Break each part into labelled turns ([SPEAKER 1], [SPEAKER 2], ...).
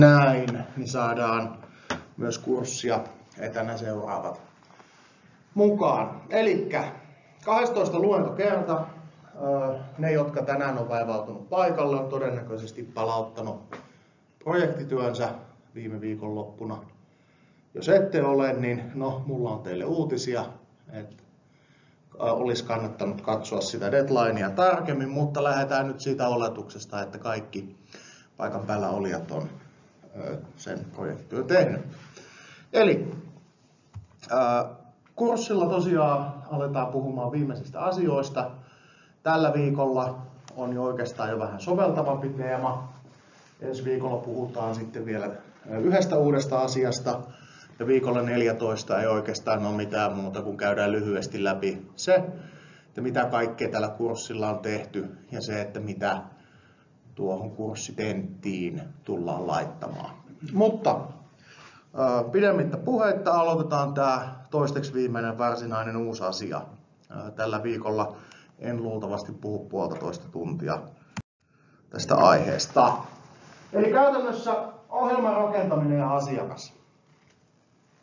[SPEAKER 1] näin, niin saadaan myös kurssia etänä seuraavat mukaan. Eli 12 luentokerta. Ne, jotka tänään on vaivautunut paikalle, on todennäköisesti palauttanut projektityönsä viime viikon loppuna. Jos ette ole, niin no, mulla on teille uutisia, että olisi kannattanut katsoa sitä deadlinea tarkemmin, mutta lähdetään nyt siitä oletuksesta, että kaikki paikan päällä olijat on sen projektityön tehnyt. Eli kurssilla tosiaan aletaan puhumaan viimeisistä asioista. Tällä viikolla on jo oikeastaan jo vähän soveltavampi teema. Ensi viikolla puhutaan sitten vielä yhdestä uudesta asiasta. Ja viikolla 14 ei oikeastaan ole mitään muuta kuin käydään lyhyesti läpi se, että mitä kaikkea tällä kurssilla on tehty ja se, että mitä tuohon kurssitenttiin tullaan laittamaan. Mutta pidemmittä puheitta aloitetaan tämä toisteksi viimeinen varsinainen uusi asia. Tällä viikolla en luultavasti puhu puolitoista tuntia tästä aiheesta. Eli käytännössä ohjelman rakentaminen ja asiakas.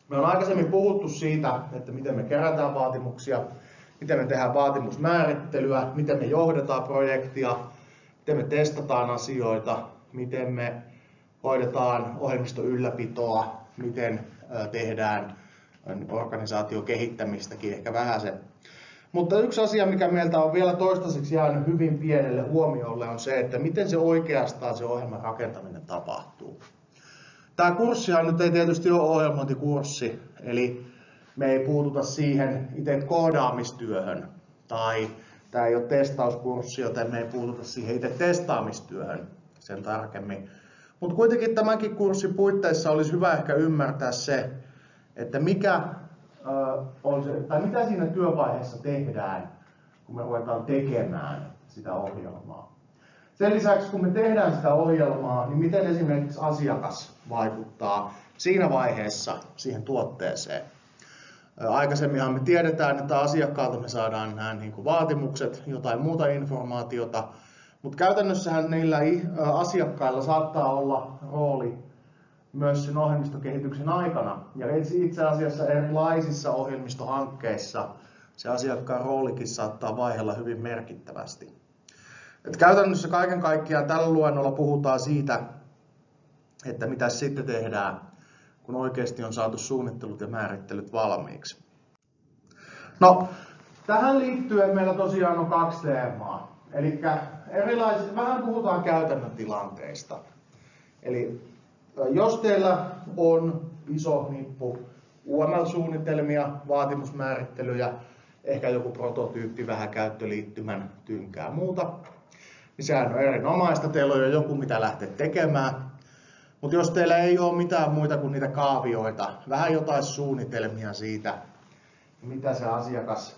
[SPEAKER 1] Me on aikaisemmin puhuttu siitä, että miten me kerätään vaatimuksia, miten me tehdään vaatimusmäärittelyä, miten me johdetaan projektia, miten me testataan asioita, miten me hoidetaan ohjelmiston ylläpitoa, miten tehdään organisaation kehittämistäkin ehkä vähän se. Mutta yksi asia, mikä meiltä on vielä toistaiseksi jäänyt hyvin pienelle huomiolle, on se, että miten se oikeastaan se ohjelman rakentaminen tapahtuu. Tämä kurssihan nyt ei tietysti ole ohjelmointikurssi, eli me ei puututa siihen itse koodaamistyöhön, tai tämä ei ole testauskurssi, joten me ei puututa siihen itse testaamistyöhön sen tarkemmin. Mutta kuitenkin tämänkin kurssin puitteissa olisi hyvä ehkä ymmärtää se, että mikä on se, tai mitä siinä työvaiheessa tehdään, kun me ruvetaan tekemään sitä ohjelmaa. Sen lisäksi, kun me tehdään sitä ohjelmaa, niin miten esimerkiksi asiakas vaikuttaa siinä vaiheessa siihen tuotteeseen. Aikaisemminhan me tiedetään, että asiakkaalta me saadaan nämä niin kuin vaatimukset, jotain muuta informaatiota, mutta käytännössähän niillä asiakkailla saattaa olla rooli myös sen ohjelmistokehityksen aikana. Ja itse asiassa erilaisissa ohjelmistohankkeissa se asiakkaan roolikin saattaa vaihella hyvin merkittävästi. Et käytännössä kaiken kaikkiaan tällä luennolla puhutaan siitä, että mitä sitten tehdään, kun oikeasti on saatu suunnittelut ja määrittelyt valmiiksi. No, tähän liittyen meillä tosiaan on kaksi teemaa. Eli erilaiset, vähän puhutaan käytännön tilanteista. Eli jos teillä on iso nippu UML-suunnitelmia, vaatimusmäärittelyjä, ehkä joku prototyyppi, vähän käyttöliittymän tynkää muuta, niin sehän on erinomaista. Teillä on jo joku, mitä lähteä tekemään. Mutta jos teillä ei ole mitään muita kuin niitä kaavioita, vähän jotain suunnitelmia siitä, mitä se asiakas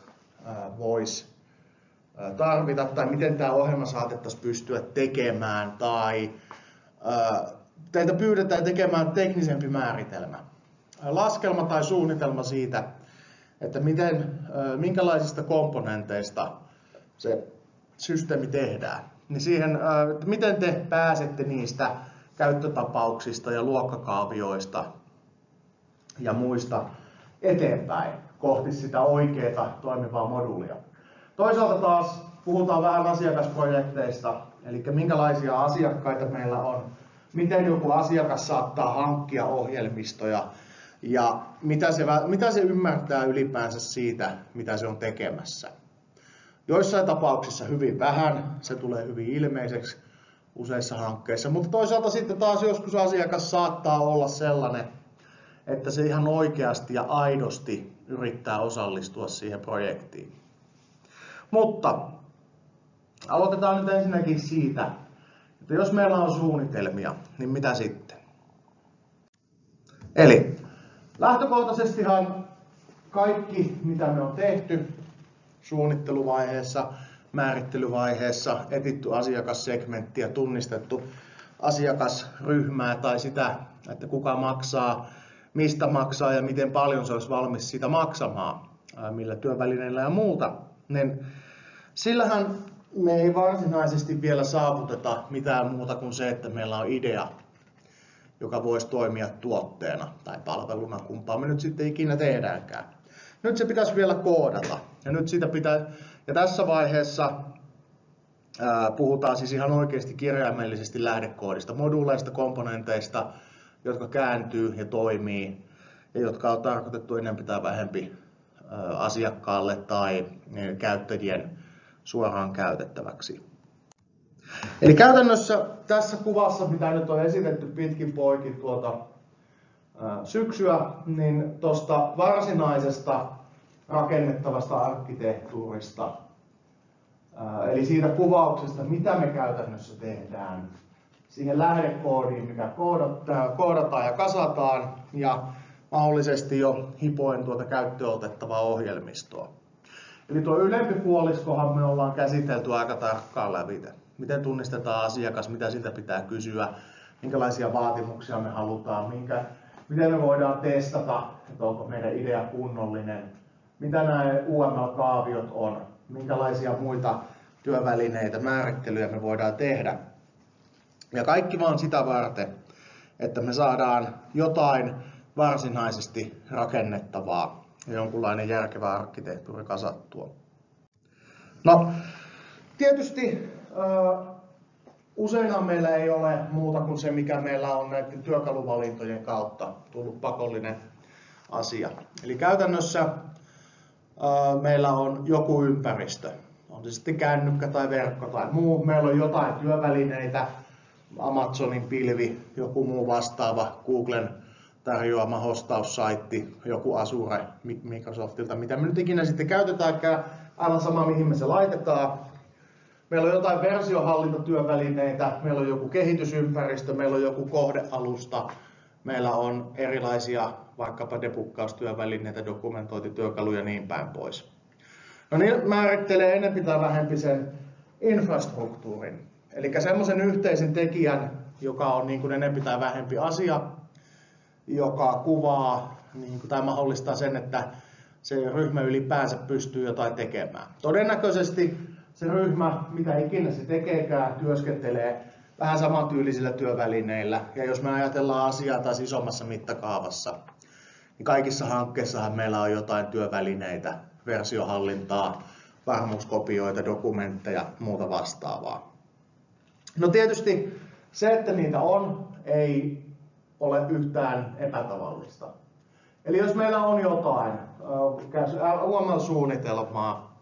[SPEAKER 1] voisi tarvita tai miten tämä ohjelma saatettaisiin pystyä tekemään tai teiltä pyydetään tekemään teknisempi määritelmä. Laskelma tai suunnitelma siitä, että miten, minkälaisista komponenteista se systeemi tehdään. Niin siihen, että miten te pääsette niistä käyttötapauksista ja luokkakaavioista ja muista eteenpäin kohti sitä oikeaa toimivaa moduulia. Toisaalta taas puhutaan vähän asiakasprojekteista, eli minkälaisia asiakkaita meillä on, miten joku asiakas saattaa hankkia ohjelmistoja ja mitä se, mitä se ymmärtää ylipäänsä siitä, mitä se on tekemässä. Joissain tapauksissa hyvin vähän, se tulee hyvin ilmeiseksi useissa hankkeissa, mutta toisaalta sitten taas joskus asiakas saattaa olla sellainen, että se ihan oikeasti ja aidosti yrittää osallistua siihen projektiin. Mutta aloitetaan nyt ensinnäkin siitä, että jos meillä on suunnitelmia, niin mitä sitten? Eli lähtökohtaisestihan kaikki, mitä me on tehty suunnitteluvaiheessa, määrittelyvaiheessa, etitty asiakassegmenttiä, tunnistettu asiakasryhmää tai sitä, että kuka maksaa, mistä maksaa ja miten paljon se olisi valmis sitä maksamaan, millä työvälineillä ja muuta, niin sillähän me ei varsinaisesti vielä saavuteta mitään muuta kuin se, että meillä on idea, joka voisi toimia tuotteena tai palveluna, kumpaa me nyt sitten ikinä tehdäänkään. Nyt se pitäisi vielä koodata. Ja, nyt sitä pitää, ja tässä vaiheessa puhutaan siis ihan oikeasti kirjaimellisesti lähdekoodista, moduuleista, komponenteista, jotka kääntyy ja toimii ja jotka on tarkoitettu enemmän tai vähempi asiakkaalle tai käyttäjien suoraan käytettäväksi. Eli käytännössä tässä kuvassa, mitä nyt on esitetty pitkin poikin tuota syksyä, niin tuosta varsinaisesta rakennettavasta arkkitehtuurista, eli siitä kuvauksesta, mitä me käytännössä tehdään, siihen lähdekoodiin, mikä koodataan ja kasataan, ja mahdollisesti jo hipoen tuota käyttöön otettavaa ohjelmistoa. Eli tuo ylempi puoliskohan me ollaan käsitelty aika tarkkaan läpi. Miten tunnistetaan asiakas, mitä siltä pitää kysyä, minkälaisia vaatimuksia me halutaan, minkä, miten me voidaan testata, että onko meidän idea kunnollinen, mitä nämä UML-kaaviot on, minkälaisia muita työvälineitä, määrittelyjä me voidaan tehdä. Ja kaikki vaan sitä varten, että me saadaan jotain varsinaisesti rakennettavaa ja jonkunlainen järkevä arkkitehtuuri kasattua. No, tietysti Useinhan meillä ei ole muuta kuin se, mikä meillä on näiden työkaluvalintojen kautta tullut pakollinen asia. Eli käytännössä meillä on joku ympäristö. On se sitten kännykkä tai verkko tai muu. Meillä on jotain työvälineitä, Amazonin pilvi, joku muu vastaava, Googlen tarjoama hostaussaitti, joku Azure Microsoftilta, mitä me nyt ikinä sitten käytetäänkään, aivan sama mihin me se laitetaan. Meillä on jotain versiohallintatyövälineitä, meillä on joku kehitysympäristö, meillä on joku kohdealusta, meillä on erilaisia vaikkapa debukkaustyövälineitä, dokumentointityökaluja ja niin päin pois. No niin määrittelee enempi tai vähempi sen infrastruktuurin, eli semmoisen yhteisen tekijän, joka on niin kuin enempi tai vähempi asia, joka kuvaa niin kuin, tai mahdollistaa sen, että se ryhmä ylipäänsä pystyy jotain tekemään. Todennäköisesti se ryhmä, mitä ikinä se tekeekään, työskentelee vähän samantyylisillä työvälineillä. Ja jos me ajatellaan asiaa taas isommassa mittakaavassa, niin kaikissa hankkeissahan meillä on jotain työvälineitä, versiohallintaa, varmuuskopioita, dokumentteja, muuta vastaavaa. No tietysti se, että niitä on, ei ole yhtään epätavallista. Eli jos meillä on jotain, UML-suunnitelmaa,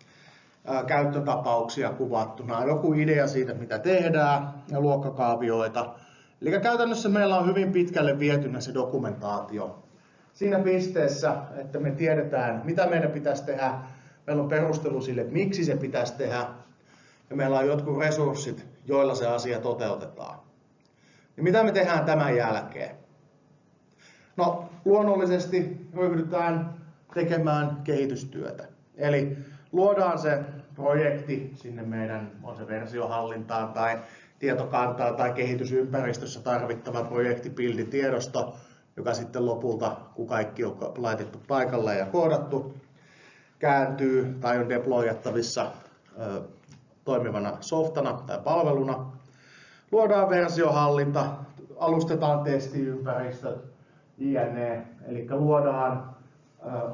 [SPEAKER 1] käyttötapauksia kuvattuna, joku idea siitä, mitä tehdään ja luokkakaavioita. Eli käytännössä meillä on hyvin pitkälle vietynä se dokumentaatio. Siinä pisteessä, että me tiedetään, mitä meidän pitäisi tehdä, meillä on perustelu sille, että miksi se pitäisi tehdä, ja meillä on jotkut resurssit, joilla se asia toteutetaan. Ja mitä me tehdään tämän jälkeen? No, luonnollisesti ryhdytään tekemään kehitystyötä. Eli luodaan se projekti sinne meidän, on se versiohallintaan tai tietokantaa tai kehitysympäristössä tarvittava projektipilditiedosto, joka sitten lopulta, kun kaikki on laitettu paikalle ja koodattu, kääntyy tai on deployattavissa toimivana softana tai palveluna. Luodaan versiohallinta, alustetaan testiympäristöt, JNE, eli luodaan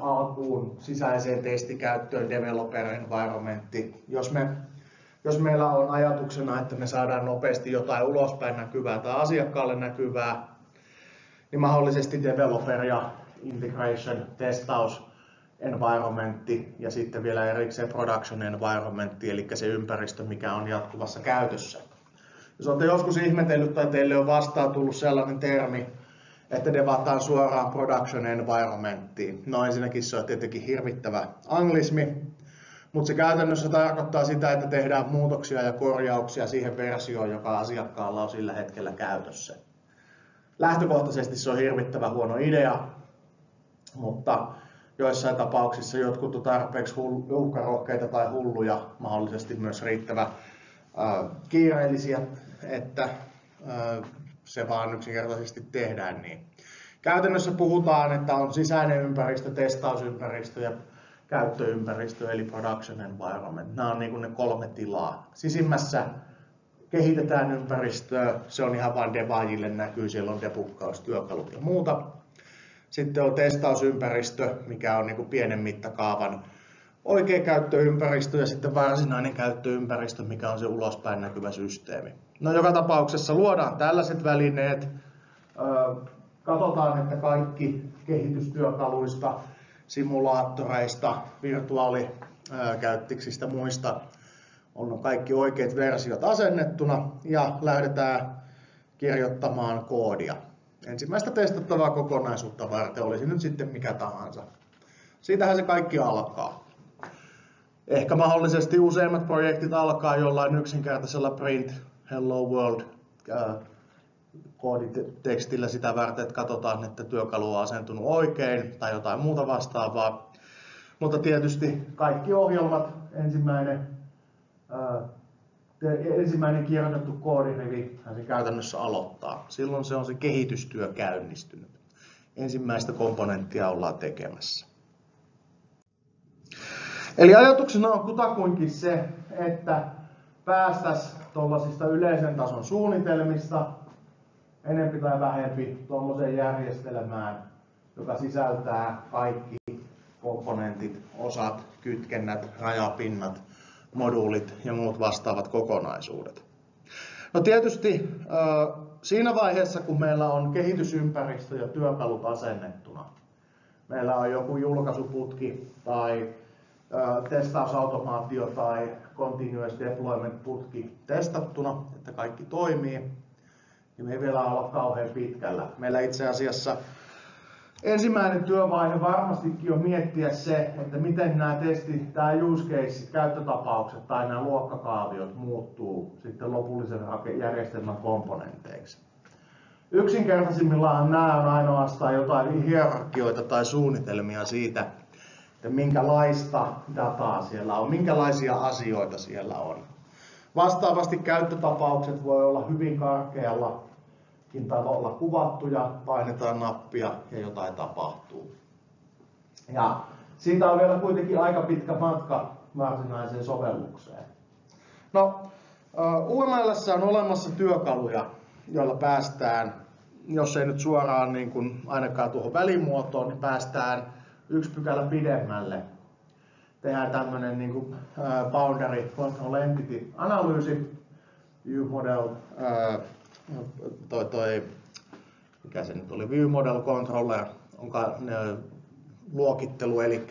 [SPEAKER 1] alkuun sisäiseen testikäyttöön developer environmentti. Jos, me, jos meillä on ajatuksena, että me saadaan nopeasti jotain ulospäin näkyvää tai asiakkaalle näkyvää, niin mahdollisesti developer ja integration testaus environmentti ja sitten vielä erikseen production environmentti, eli se ympäristö, mikä on jatkuvassa käytössä. Jos olette joskus ihmetellyt tai teille on vastaan tullut sellainen termi että devataan suoraan production environmenttiin. No ensinnäkin se on tietenkin hirvittävä anglismi, mutta se käytännössä tarkoittaa sitä, että tehdään muutoksia ja korjauksia siihen versioon, joka asiakkaalla on sillä hetkellä käytössä. Lähtökohtaisesti se on hirvittävä huono idea, mutta joissain tapauksissa jotkut on tarpeeksi uhkarohkeita tai hulluja, mahdollisesti myös riittävä äh, kiireellisiä, että äh, se vaan yksinkertaisesti tehdään niin. Käytännössä puhutaan, että on sisäinen ympäristö, testausympäristö ja käyttöympäristö, eli production environment. Nämä on niin ne kolme tilaa. Sisimmässä kehitetään ympäristöä, se on ihan vain devaajille näkyy, siellä on debukkaustyökalut ja muuta. Sitten on testausympäristö, mikä on niin kuin pienen mittakaavan oikea käyttöympäristö ja sitten varsinainen käyttöympäristö, mikä on se ulospäin näkyvä systeemi. No joka tapauksessa luodaan tällaiset välineet, katsotaan, että kaikki kehitystyökaluista, simulaattoreista, virtuaalikäyttiksistä muista on kaikki oikeat versiot asennettuna ja lähdetään kirjoittamaan koodia. Ensimmäistä testattavaa kokonaisuutta varten olisi nyt sitten mikä tahansa. Siitähän se kaikki alkaa. Ehkä mahdollisesti useimmat projektit alkaa jollain yksinkertaisella print hello world kooditekstillä sitä varten, että katsotaan, että työkalu on asentunut oikein tai jotain muuta vastaavaa. Mutta tietysti kaikki ohjelmat, ensimmäinen, ensimmäinen kirjoitettu koodirivi se käytännössä aloittaa. Silloin se on se kehitystyö käynnistynyt. Ensimmäistä komponenttia ollaan tekemässä. Eli ajatuksena on kutakuinkin se, että päästäisiin tuollaisista yleisen tason suunnitelmista enempi tai vähempi tuommoiseen järjestelmään, joka sisältää kaikki komponentit, osat, kytkennät, rajapinnat, moduulit ja muut vastaavat kokonaisuudet. No tietysti siinä vaiheessa, kun meillä on kehitysympäristö ja työkalut asennettuna, meillä on joku julkaisuputki tai testausautomaatio tai continuous deployment putki testattuna, että kaikki toimii, niin me ei vielä olla kauhean pitkällä. Meillä itse asiassa ensimmäinen työvaihe varmastikin on miettiä se, että miten nämä testit, tämä use case, käyttötapaukset tai nämä luokkakaaviot muuttuu sitten lopullisen järjestelmän komponenteiksi. Yksinkertaisimmillaan nämä on ainoastaan jotain hierarkioita tai suunnitelmia siitä, että minkälaista dataa siellä on, minkälaisia asioita siellä on. Vastaavasti käyttötapaukset voi olla hyvin karkealla tavalla kuvattuja, painetaan nappia ja jotain tapahtuu. Ja siitä on vielä kuitenkin aika pitkä matka varsinaiseen sovellukseen. No, UML on olemassa työkaluja, joilla päästään, jos ei nyt suoraan niin kuin ainakaan tuohon välimuotoon, niin päästään yksi pykälä pidemmälle. Tehdään tämmöinen niin kuin, boundary control entity analyysi, view model, toi, toi, mikä se nyt oli, view model controller, onko ne luokittelu, eli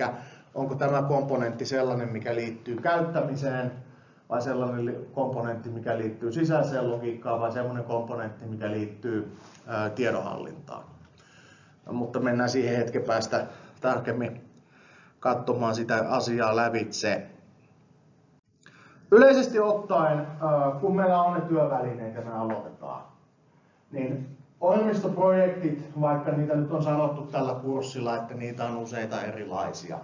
[SPEAKER 1] onko tämä komponentti sellainen, mikä liittyy käyttämiseen, vai sellainen komponentti, mikä liittyy sisäiseen logiikkaan, vai sellainen komponentti, mikä liittyy tiedonhallintaan. No, mutta mennään siihen hetken päästä tarkemmin katsomaan sitä asiaa lävitse. Yleisesti ottaen, kun meillä on ne työvälineet ja me aloitetaan, niin ohjelmistoprojektit, vaikka niitä nyt on sanottu tällä kurssilla, että niitä on useita erilaisia,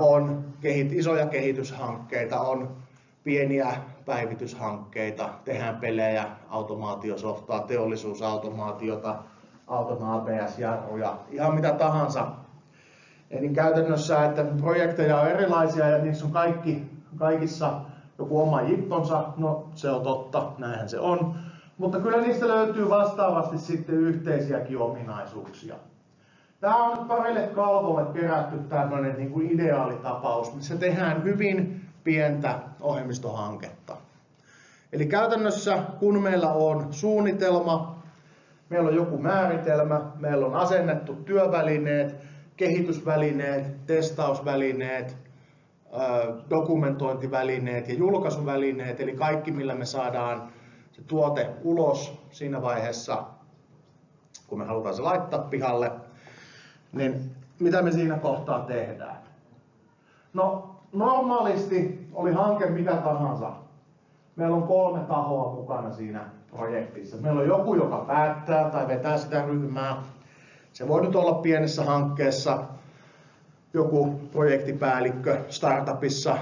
[SPEAKER 1] on isoja kehityshankkeita, on pieniä päivityshankkeita, tehdään pelejä, automaatiosoftaa, teollisuusautomaatiota, Auton ABS-jarruja, ihan mitä tahansa. Eli käytännössä, että projekteja on erilaisia ja niissä on kaikki, kaikissa joku oma jipponsa, no se on totta, näinhän se on. Mutta kyllä niistä löytyy vastaavasti sitten yhteisiäkin ominaisuuksia. Tämä on parille kalvolle kerätty tämmöinen niin kuin ideaalitapaus, missä tehdään hyvin pientä ohjelmistohanketta. Eli käytännössä kun meillä on suunnitelma, meillä on joku määritelmä, meillä on asennettu työvälineet, kehitysvälineet, testausvälineet, dokumentointivälineet ja julkaisuvälineet, eli kaikki millä me saadaan se tuote ulos siinä vaiheessa, kun me halutaan se laittaa pihalle, niin mitä me siinä kohtaa tehdään? No normaalisti oli hanke mitä tahansa. Meillä on kolme tahoa mukana siinä projektissa. Meillä on joku, joka päättää tai vetää sitä ryhmää. Se voi nyt olla pienessä hankkeessa joku projektipäällikkö startupissa,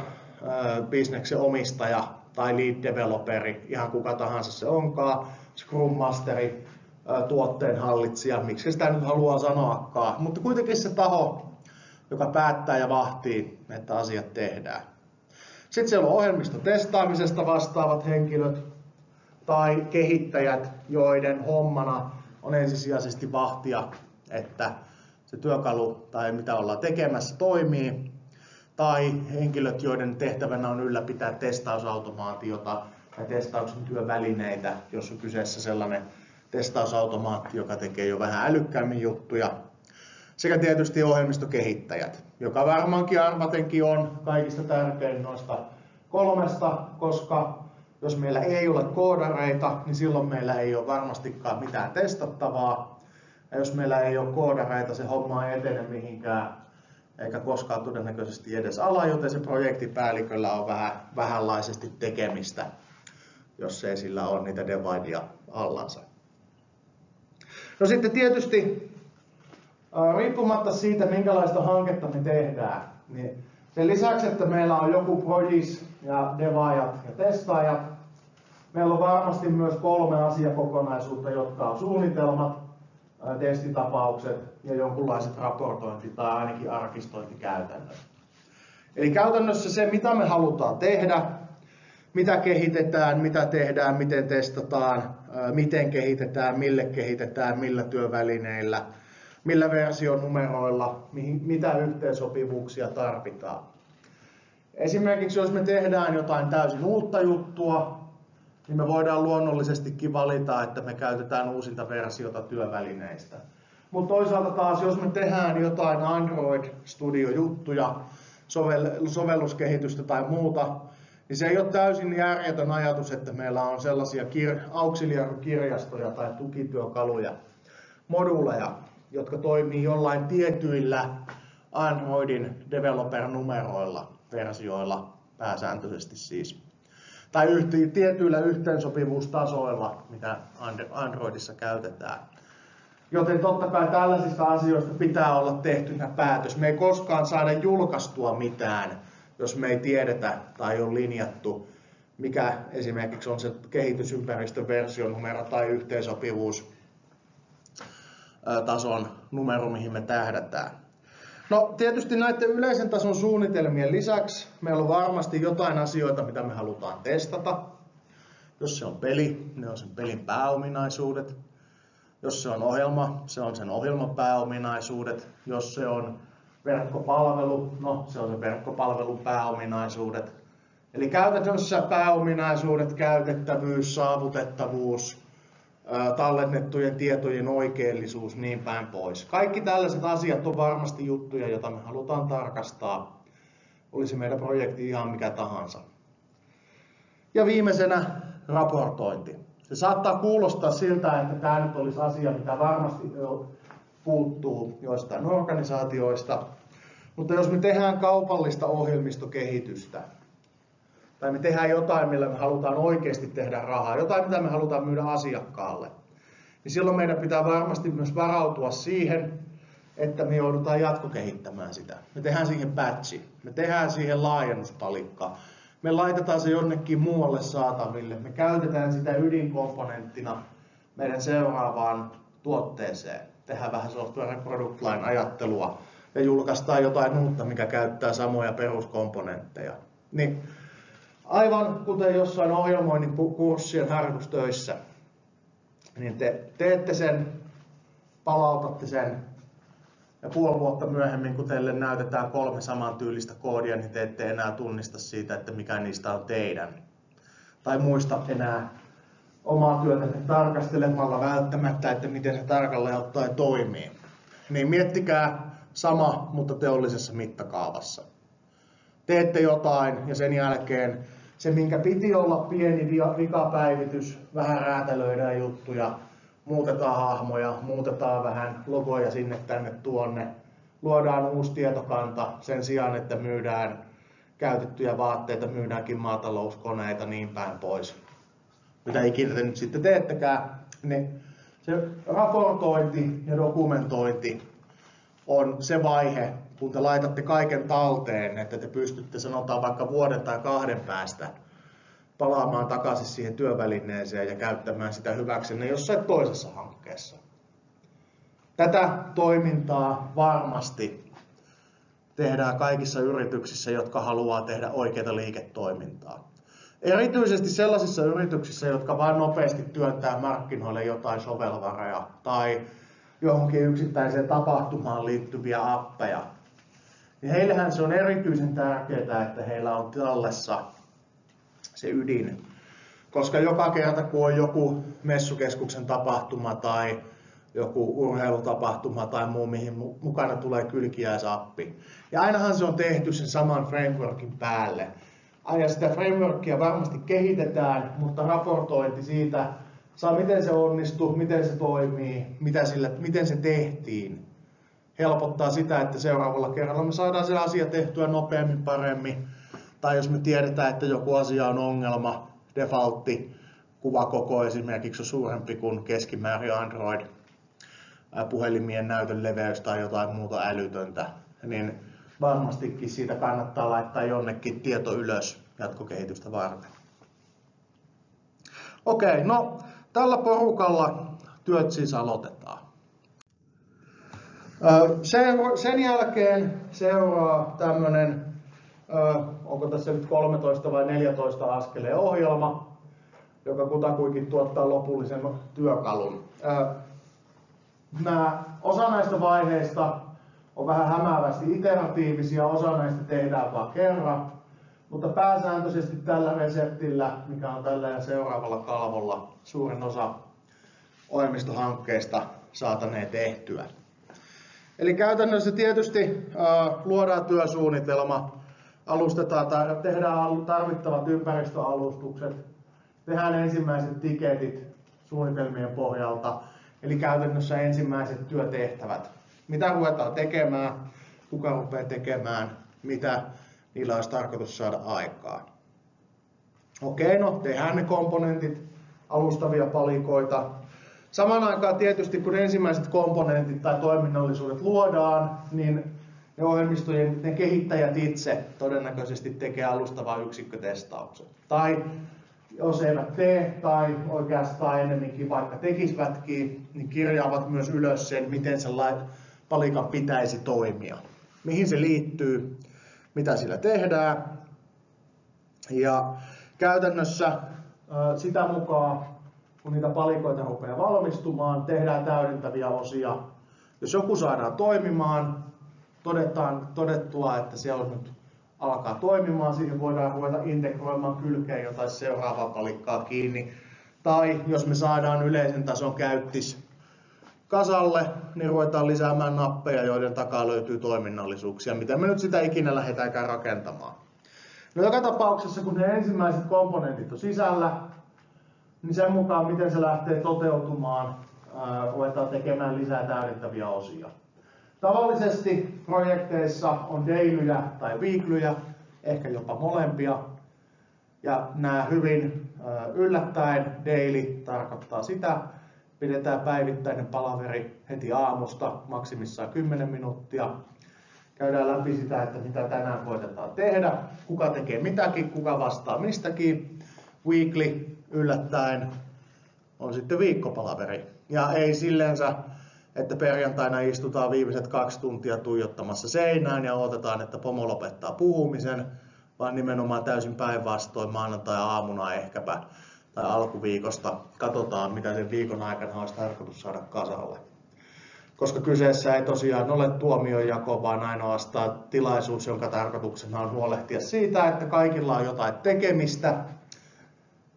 [SPEAKER 1] bisneksen omistaja tai lead developeri, ihan kuka tahansa se onkaan, Scrum Masteri, tuotteen hallitsija, miksi sitä nyt haluaa sanoakaan, mutta kuitenkin se taho, joka päättää ja vahtii, että asiat tehdään. Sitten siellä on ohjelmistotestaamisesta vastaavat henkilöt tai kehittäjät, joiden hommana on ensisijaisesti vahtia, että se työkalu tai mitä ollaan tekemässä toimii, tai henkilöt, joiden tehtävänä on ylläpitää testausautomaatiota tai testauksen työvälineitä, jos on kyseessä sellainen testausautomaatti, joka tekee jo vähän älykkäämmin juttuja, sekä tietysti ohjelmistokehittäjät, joka varmaankin arvatenkin on kaikista tärkein noista kolmesta, koska jos meillä ei ole koodareita, niin silloin meillä ei ole varmastikaan mitään testattavaa. Ja jos meillä ei ole koodareita, se homma ei etene mihinkään, eikä koskaan todennäköisesti edes ala, joten se projektipäälliköllä on vähän, vähänlaisesti tekemistä, jos ei sillä ole niitä dividea allansa. No sitten tietysti riippumatta siitä, minkälaista hanketta me tehdään, niin sen lisäksi, että meillä on joku prodis ja devaajat ja testaajat, meillä on varmasti myös kolme asiakokonaisuutta, jotka on suunnitelmat, testitapaukset ja jonkunlaiset raportointi- tai ainakin arkistointikäytännöt. Eli käytännössä se, mitä me halutaan tehdä, mitä kehitetään, mitä tehdään, miten testataan, miten kehitetään, mille kehitetään, millä työvälineillä, millä versionumeroilla, mitä yhteensopivuuksia tarvitaan. Esimerkiksi jos me tehdään jotain täysin uutta juttua, niin me voidaan luonnollisestikin valita, että me käytetään uusinta versiota työvälineistä. Mutta toisaalta taas, jos me tehdään jotain Android Studio-juttuja, sovelluskehitystä tai muuta, niin se ei ole täysin järjetön ajatus, että meillä on sellaisia kir- auxiliarikirjastoja tai tukityökaluja, moduuleja, jotka toimii jollain tietyillä Androidin developer-numeroilla, versioilla pääsääntöisesti siis. Tai yhti, tietyillä yhteensopivuustasoilla, mitä Androidissa käytetään. Joten totta kai tällaisista asioista pitää olla tehtynä päätös. Me ei koskaan saada julkaistua mitään, jos me ei tiedetä tai on linjattu, mikä esimerkiksi on se kehitysympäristön versionumero tai yhteensopivuus tason numero, mihin me tähdätään. No tietysti näiden yleisen tason suunnitelmien lisäksi meillä on varmasti jotain asioita, mitä me halutaan testata. Jos se on peli, ne on sen pelin pääominaisuudet. Jos se on ohjelma, se on sen ohjelman pääominaisuudet. Jos se on verkkopalvelu, no se on se verkkopalvelun pääominaisuudet. Eli käytännössä pääominaisuudet, käytettävyys, saavutettavuus, tallennettujen tietojen oikeellisuus, niin päin pois. Kaikki tällaiset asiat on varmasti juttuja, joita me halutaan tarkastaa. Olisi meidän projekti ihan mikä tahansa. Ja viimeisenä raportointi. Se saattaa kuulostaa siltä, että tämä nyt olisi asia, mitä varmasti puuttuu joistain organisaatioista. Mutta jos me tehdään kaupallista ohjelmistokehitystä, tai me tehdään jotain, millä me halutaan oikeasti tehdä rahaa, jotain, mitä me halutaan myydä asiakkaalle, niin silloin meidän pitää varmasti myös varautua siihen, että me joudutaan jatkokehittämään sitä. Me tehdään siihen patchi, me tehdään siihen laajennuspalikka, me laitetaan se jonnekin muualle saataville, me käytetään sitä ydinkomponenttina meidän seuraavaan tuotteeseen. Tehdään vähän software product line ajattelua ja julkaistaan jotain uutta, mikä käyttää samoja peruskomponentteja. Niin Aivan kuten jossain ohjelmoinnin kurssien harjoitustöissä, niin te teette sen, palautatte sen ja puoli vuotta myöhemmin, kun teille näytetään kolme samantyylistä koodia, niin te ette enää tunnista siitä, että mikä niistä on teidän. Tai muista enää omaa työtä tarkastelemalla välttämättä, että miten se tarkalleen ottaen toimii. Niin miettikää sama, mutta teollisessa mittakaavassa. Teette jotain ja sen jälkeen se, minkä piti olla pieni vikapäivitys, vähän räätälöidään juttuja, muutetaan hahmoja, muutetaan vähän logoja sinne tänne tuonne, luodaan uusi tietokanta sen sijaan, että myydään käytettyjä vaatteita, myydäänkin maatalouskoneita, niin päin pois. Mitä ikinä te nyt sitten teettekään, niin se raportointi ja dokumentointi on se vaihe, kun te laitatte kaiken talteen, että te pystytte sanotaan vaikka vuoden tai kahden päästä palaamaan takaisin siihen työvälineeseen ja käyttämään sitä hyväksenne jossain toisessa hankkeessa. Tätä toimintaa varmasti tehdään kaikissa yrityksissä, jotka haluaa tehdä oikeita liiketoimintaa. Erityisesti sellaisissa yrityksissä, jotka vain nopeasti työntää markkinoille jotain sovelvareja tai johonkin yksittäiseen tapahtumaan liittyviä appeja, niin heillähän se on erityisen tärkeää, että heillä on tallessa se ydin. Koska joka kerta, kun on joku messukeskuksen tapahtuma tai joku urheilutapahtuma tai muu, mihin mukana tulee kylkiäisappi. Ja ainahan se on tehty sen saman frameworkin päälle. Aina sitä frameworkia varmasti kehitetään, mutta raportointi siitä, saa miten se onnistuu, miten se toimii, mitä sillä, miten se tehtiin, helpottaa sitä, että seuraavalla kerralla me saadaan se asia tehtyä nopeammin, paremmin. Tai jos me tiedetään, että joku asia on ongelma, defaultti, kuvakoko esimerkiksi on suurempi kuin keskimäärin Android, puhelimien näytön leveys tai jotain muuta älytöntä, niin varmastikin siitä kannattaa laittaa jonnekin tieto ylös jatkokehitystä varten. Okei, no tällä porukalla työt siis aloitetaan. Sen jälkeen seuraa tämmöinen, onko tässä nyt 13 vai 14 askeleen ohjelma, joka kutakuinkin tuottaa lopullisen työkalun. Nämä, osa näistä vaiheista on vähän hämäävästi iteratiivisia, osa näistä tehdään vain kerran, mutta pääsääntöisesti tällä reseptillä, mikä on tällä ja seuraavalla kalvolla, suurin osa ohjelmistohankkeista saataneen tehtyä. Eli käytännössä tietysti luodaan työsuunnitelma, alustetaan tai tehdään tarvittavat ympäristöalustukset, tehdään ensimmäiset tiketit suunnitelmien pohjalta, eli käytännössä ensimmäiset työtehtävät. Mitä ruvetaan tekemään, kuka rupeaa tekemään, mitä niillä olisi tarkoitus saada aikaa. Okei, no tehdään ne komponentit, alustavia palikoita, Samaan aikaan tietysti kun ensimmäiset komponentit tai toiminnallisuudet luodaan, niin ne ohjelmistojen ne kehittäjät itse todennäköisesti tekee alustavan yksikkötestauksen. Tai jos eivät tee tai oikeastaan enemmänkin vaikka tekisivätkin, niin kirjaavat myös ylös sen, miten se palikan pitäisi toimia. Mihin se liittyy, mitä sillä tehdään. Ja käytännössä sitä mukaan kun niitä palikoita rupeaa valmistumaan, tehdään täydentäviä osia. Jos joku saadaan toimimaan, todetaan, todettua, että siellä on nyt alkaa toimimaan, siihen voidaan ruveta integroimaan kylkeen jotain seuraavaa palikkaa kiinni. Tai jos me saadaan yleisen tason käyttis kasalle, niin ruvetaan lisäämään nappeja, joiden takaa löytyy toiminnallisuuksia, mitä me nyt sitä ikinä lähdetäänkään rakentamaan. No joka tapauksessa, kun ne ensimmäiset komponentit on sisällä, niin sen mukaan, miten se lähtee toteutumaan, ruvetaan tekemään lisää täydentäviä osia. Tavallisesti projekteissa on dailyjä tai viiklyjä, ehkä jopa molempia. Ja nämä hyvin yllättäen daily tarkoittaa sitä, pidetään päivittäinen palaveri heti aamusta, maksimissaan 10 minuuttia. Käydään läpi sitä, että mitä tänään koitetaan tehdä, kuka tekee mitäkin, kuka vastaa mistäkin. Weekly yllättäen on sitten viikkopalaveri. Ja ei silleensä, että perjantaina istutaan viimeiset kaksi tuntia tuijottamassa seinään ja odotetaan, että pomo lopettaa puhumisen, vaan nimenomaan täysin päinvastoin maanantai-aamuna ehkäpä tai alkuviikosta katsotaan, mitä sen viikon aikana olisi tarkoitus saada kasalle. Koska kyseessä ei tosiaan ole tuomionjako, vaan ainoastaan tilaisuus, jonka tarkoituksena on huolehtia siitä, että kaikilla on jotain tekemistä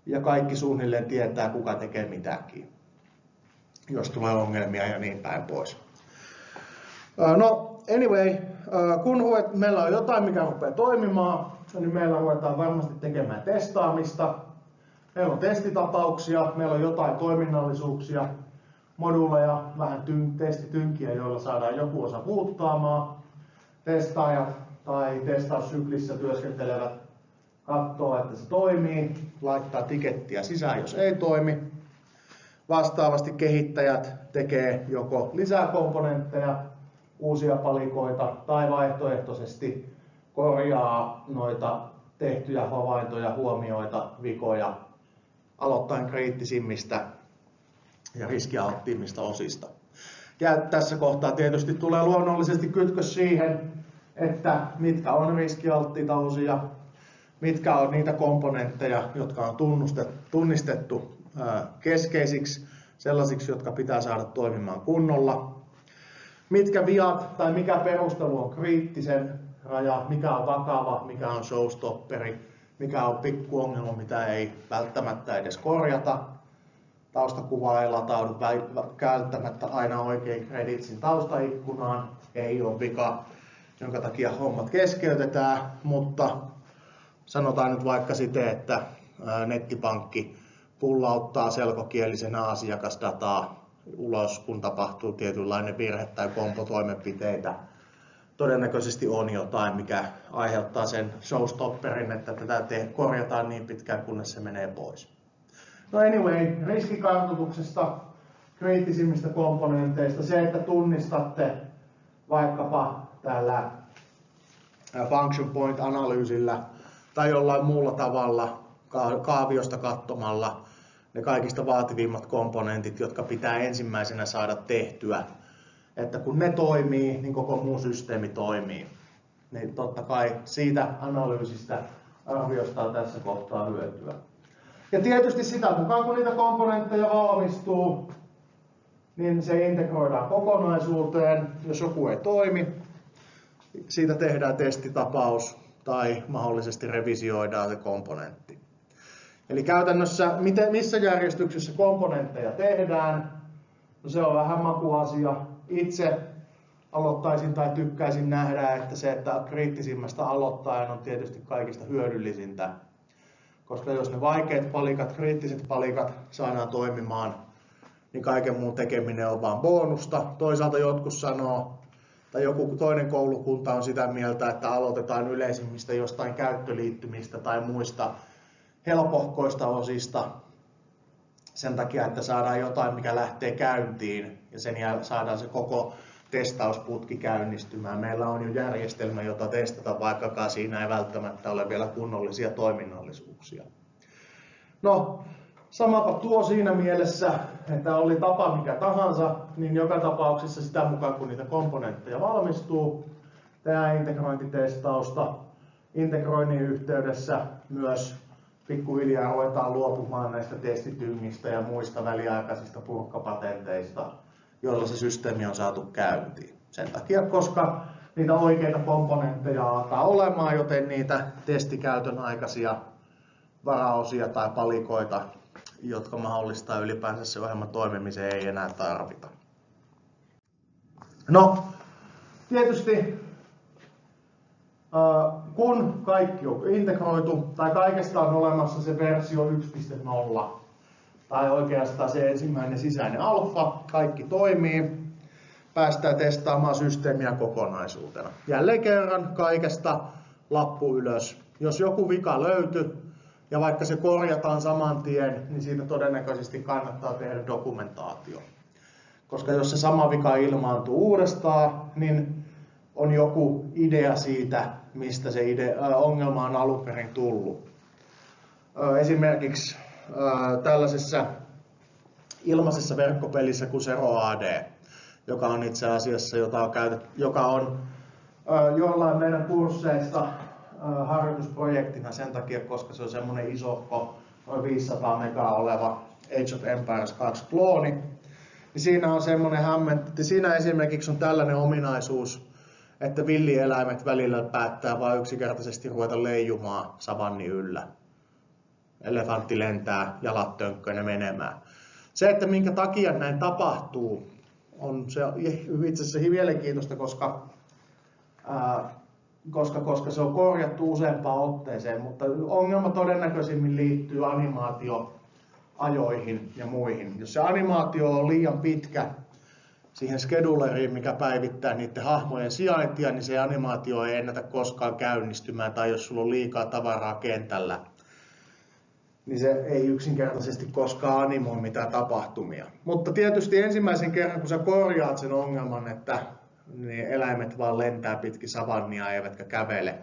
[SPEAKER 1] ja kaikki suunnilleen tietää, kuka tekee mitäkin, jos tulee ongelmia ja niin päin pois. No, anyway, kun meillä on jotain, mikä rupeaa toimimaan, niin meillä ruvetaan varmasti tekemään testaamista. Meillä on testitapauksia, meillä on jotain toiminnallisuuksia, moduuleja, vähän tyn, testitynkiä, joilla saadaan joku osa puuttaamaan. Testaajat tai testaussyklissä työskentelevät katsoo, että se toimii, laittaa tikettiä sisään, jos ei toimi. Vastaavasti kehittäjät tekee joko lisää komponentteja, uusia palikoita tai vaihtoehtoisesti korjaa noita tehtyjä havaintoja, huomioita, vikoja aloittain kriittisimmistä ja riskialttiimmista osista. Ja tässä kohtaa tietysti tulee luonnollisesti kytkös siihen, että mitkä on riskialttiita osia, mitkä on niitä komponentteja, jotka on tunnistettu keskeisiksi, sellaisiksi, jotka pitää saada toimimaan kunnolla, mitkä viat tai mikä perustelu on kriittisen raja, mikä on vakava, mikä on showstopperi, mikä on pikkuongelma, mitä ei välttämättä edes korjata. Taustakuva ei lataudu välttämättä aina oikein kreditsin taustaikkunaan, ei ole vika, jonka takia hommat keskeytetään, mutta sanotaan nyt vaikka siten, että nettipankki pullauttaa selkokielisenä asiakasdataa ulos, kun tapahtuu tietynlainen virhe tai kompotoimenpiteitä. Todennäköisesti on jotain, mikä aiheuttaa sen showstopperin, että tätä te- korjataan niin pitkään, kunnes se menee pois. No anyway, riskikartoituksesta, kriittisimmistä komponenteista, se, että tunnistatte vaikkapa tällä function point analyysillä tai jollain muulla tavalla kaaviosta katsomalla ne kaikista vaativimmat komponentit, jotka pitää ensimmäisenä saada tehtyä. Että kun ne toimii, niin koko muu systeemi toimii. Niin totta kai siitä analyysistä arviosta on tässä kohtaa hyötyä. Ja tietysti sitä mukaan kun niitä komponentteja valmistuu, niin se integroidaan kokonaisuuteen. Jos joku ei toimi, siitä tehdään testitapaus tai mahdollisesti revisioidaan se komponentti. Eli käytännössä, miten, missä järjestyksessä komponentteja tehdään, no se on vähän makuasia. Itse aloittaisin tai tykkäisin nähdä, että se, että kriittisimmästä aloittaen on tietysti kaikista hyödyllisintä. Koska jos ne vaikeat palikat, kriittiset palikat saadaan toimimaan, niin kaiken muun tekeminen on vain bonusta. Toisaalta jotkut sanoo, tai joku toinen koulukunta on sitä mieltä, että aloitetaan yleisimmistä jostain käyttöliittymistä tai muista helpohkoista osista sen takia, että saadaan jotain, mikä lähtee käyntiin ja sen jälkeen saadaan se koko testausputki käynnistymään. Meillä on jo järjestelmä, jota testata, vaikkakaan siinä ei välttämättä ole vielä kunnollisia toiminnallisuuksia. No, samapa tuo siinä mielessä, että oli tapa mikä tahansa, niin joka tapauksessa sitä mukaan kun niitä komponentteja valmistuu, tehdään integrointitestausta. Integroinnin yhteydessä myös pikkuhiljaa ruvetaan luopumaan näistä testityngistä ja muista väliaikaisista purkkapatenteista, joilla se systeemi on saatu käyntiin. Sen takia, koska niitä oikeita komponentteja alkaa olemaan, joten niitä testikäytön aikaisia varaosia tai palikoita, jotka mahdollistaa ylipäänsä se ohjelman toimimisen, ei enää tarvita. No, tietysti kun kaikki on integroitu tai kaikesta on olemassa se versio 1.0 tai oikeastaan se ensimmäinen sisäinen alfa, kaikki toimii, päästään testaamaan systeemiä kokonaisuutena. Jälleen kerran kaikesta lappu ylös. Jos joku vika löytyy ja vaikka se korjataan saman tien, niin siitä todennäköisesti kannattaa tehdä dokumentaatio. Koska jos se sama vika ilmaantuu uudestaan, niin on joku idea siitä, mistä se idea, ongelma on alun perin tullut. Esimerkiksi tällaisessa ilmaisessa verkkopelissä kuin Zero AD, joka on itse asiassa, jota on käytetty, joka on jollain meidän kursseista harjoitusprojektina sen takia, koska se on semmoinen isohko, noin 500 megaa oleva Age of Empires 2 klooni. Niin siinä on semmoinen hämmentä, siinä esimerkiksi on tällainen ominaisuus, että villieläimet välillä päättää vain yksinkertaisesti ruveta leijumaan savanni yllä. Elefantti lentää jalat tönkköönä menemään. Se, että minkä takia näin tapahtuu, on se itse asiassa mielenkiintoista, koska, ää, koska, koska se on korjattu useampaan otteeseen, mutta ongelma todennäköisimmin liittyy animaatioajoihin ja muihin. Jos se animaatio on liian pitkä, siihen skeduleriin, mikä päivittää niiden hahmojen sijaintia, niin se animaatio ei ennätä koskaan käynnistymään, tai jos sulla on liikaa tavaraa kentällä, niin se ei yksinkertaisesti koskaan animoi mitään tapahtumia. Mutta tietysti ensimmäisen kerran, kun sä korjaat sen ongelman, että niin eläimet vaan lentää pitkin savannia eivätkä kävele,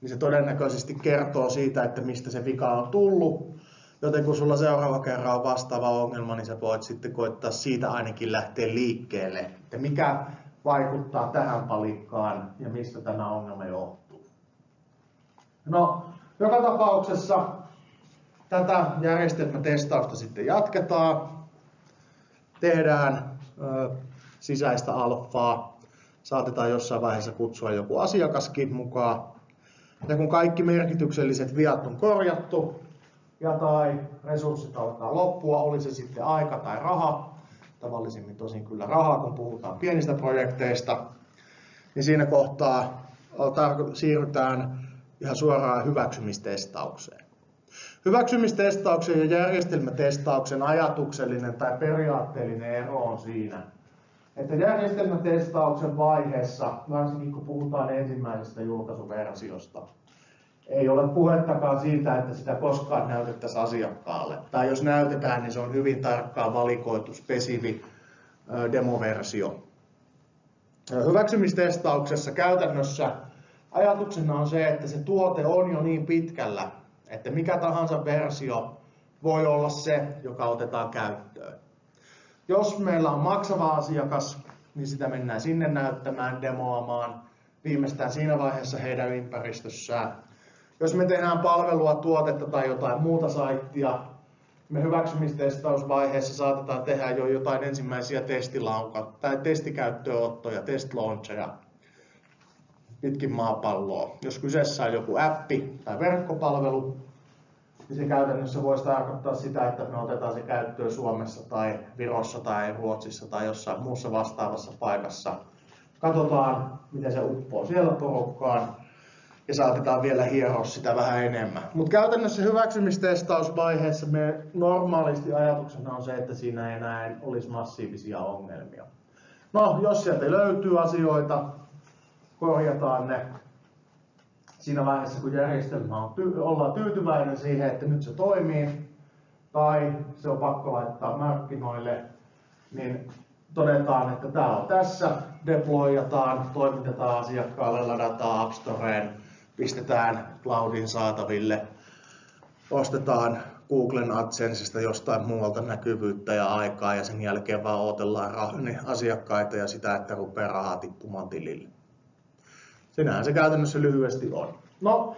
[SPEAKER 1] niin se todennäköisesti kertoo siitä, että mistä se vika on tullut, Joten kun sulla seuraava kerran on vastaava ongelma, niin sä voit sitten koittaa siitä ainakin lähteä liikkeelle. Että mikä vaikuttaa tähän palikkaan ja mistä tämä ongelma johtuu. No, joka tapauksessa tätä järjestelmätestausta sitten jatketaan. Tehdään ö, sisäistä alfaa. Saatetaan jossain vaiheessa kutsua joku asiakaskin mukaan. Ja kun kaikki merkitykselliset viat on korjattu ja tai resurssit alkaa loppua, oli se sitten aika tai raha, tavallisimmin tosin kyllä rahaa, kun puhutaan pienistä projekteista, niin siinä kohtaa siirrytään ihan suoraan hyväksymistestaukseen. Hyväksymistestauksen ja järjestelmätestauksen ajatuksellinen tai periaatteellinen ero on siinä, että järjestelmätestauksen vaiheessa, varsinkin kun puhutaan ensimmäisestä julkaisuversiosta, ei ole puhettakaan siitä, että sitä koskaan näytettäisiin asiakkaalle. Tai jos näytetään, niin se on hyvin tarkkaan valikoitu spesifi demoversio. Hyväksymistestauksessa käytännössä ajatuksena on se, että se tuote on jo niin pitkällä, että mikä tahansa versio voi olla se, joka otetaan käyttöön. Jos meillä on maksava asiakas, niin sitä mennään sinne näyttämään, demoamaan, viimeistään siinä vaiheessa heidän ympäristössään. Jos me tehdään palvelua, tuotetta tai jotain muuta saittia, me hyväksymistestausvaiheessa saatetaan tehdä jo jotain ensimmäisiä testilauka tai testikäyttöönottoja, testlauncheja pitkin maapalloa. Jos kyseessä on joku appi tai verkkopalvelu, se käytännössä voisi tarkoittaa sitä, että me otetaan se käyttöön Suomessa tai Virossa tai Ruotsissa tai jossain muussa vastaavassa paikassa. Katsotaan, miten se uppoo siellä porukkaan ja saatetaan vielä hieroa sitä vähän enemmän. Mutta käytännössä hyväksymistestausvaiheessa me normaalisti ajatuksena on se, että siinä ei enää olisi massiivisia ongelmia. No, jos sieltä löytyy asioita, korjataan ne siinä vaiheessa, kun järjestelmä on, ty- ollaan tyytyväinen siihen, että nyt se toimii, tai se on pakko laittaa markkinoille, niin todetaan, että tämä on tässä, deployataan, toimitetaan asiakkaalle, ladataan App Storeen, pistetään cloudin saataville, ostetaan Googlen AdSensesta jostain muualta näkyvyyttä ja aikaa ja sen jälkeen vaan odotellaan asiakkaita ja sitä, että rupeaa rahaa tippumaan tilille. Sinähän se käytännössä lyhyesti on. No,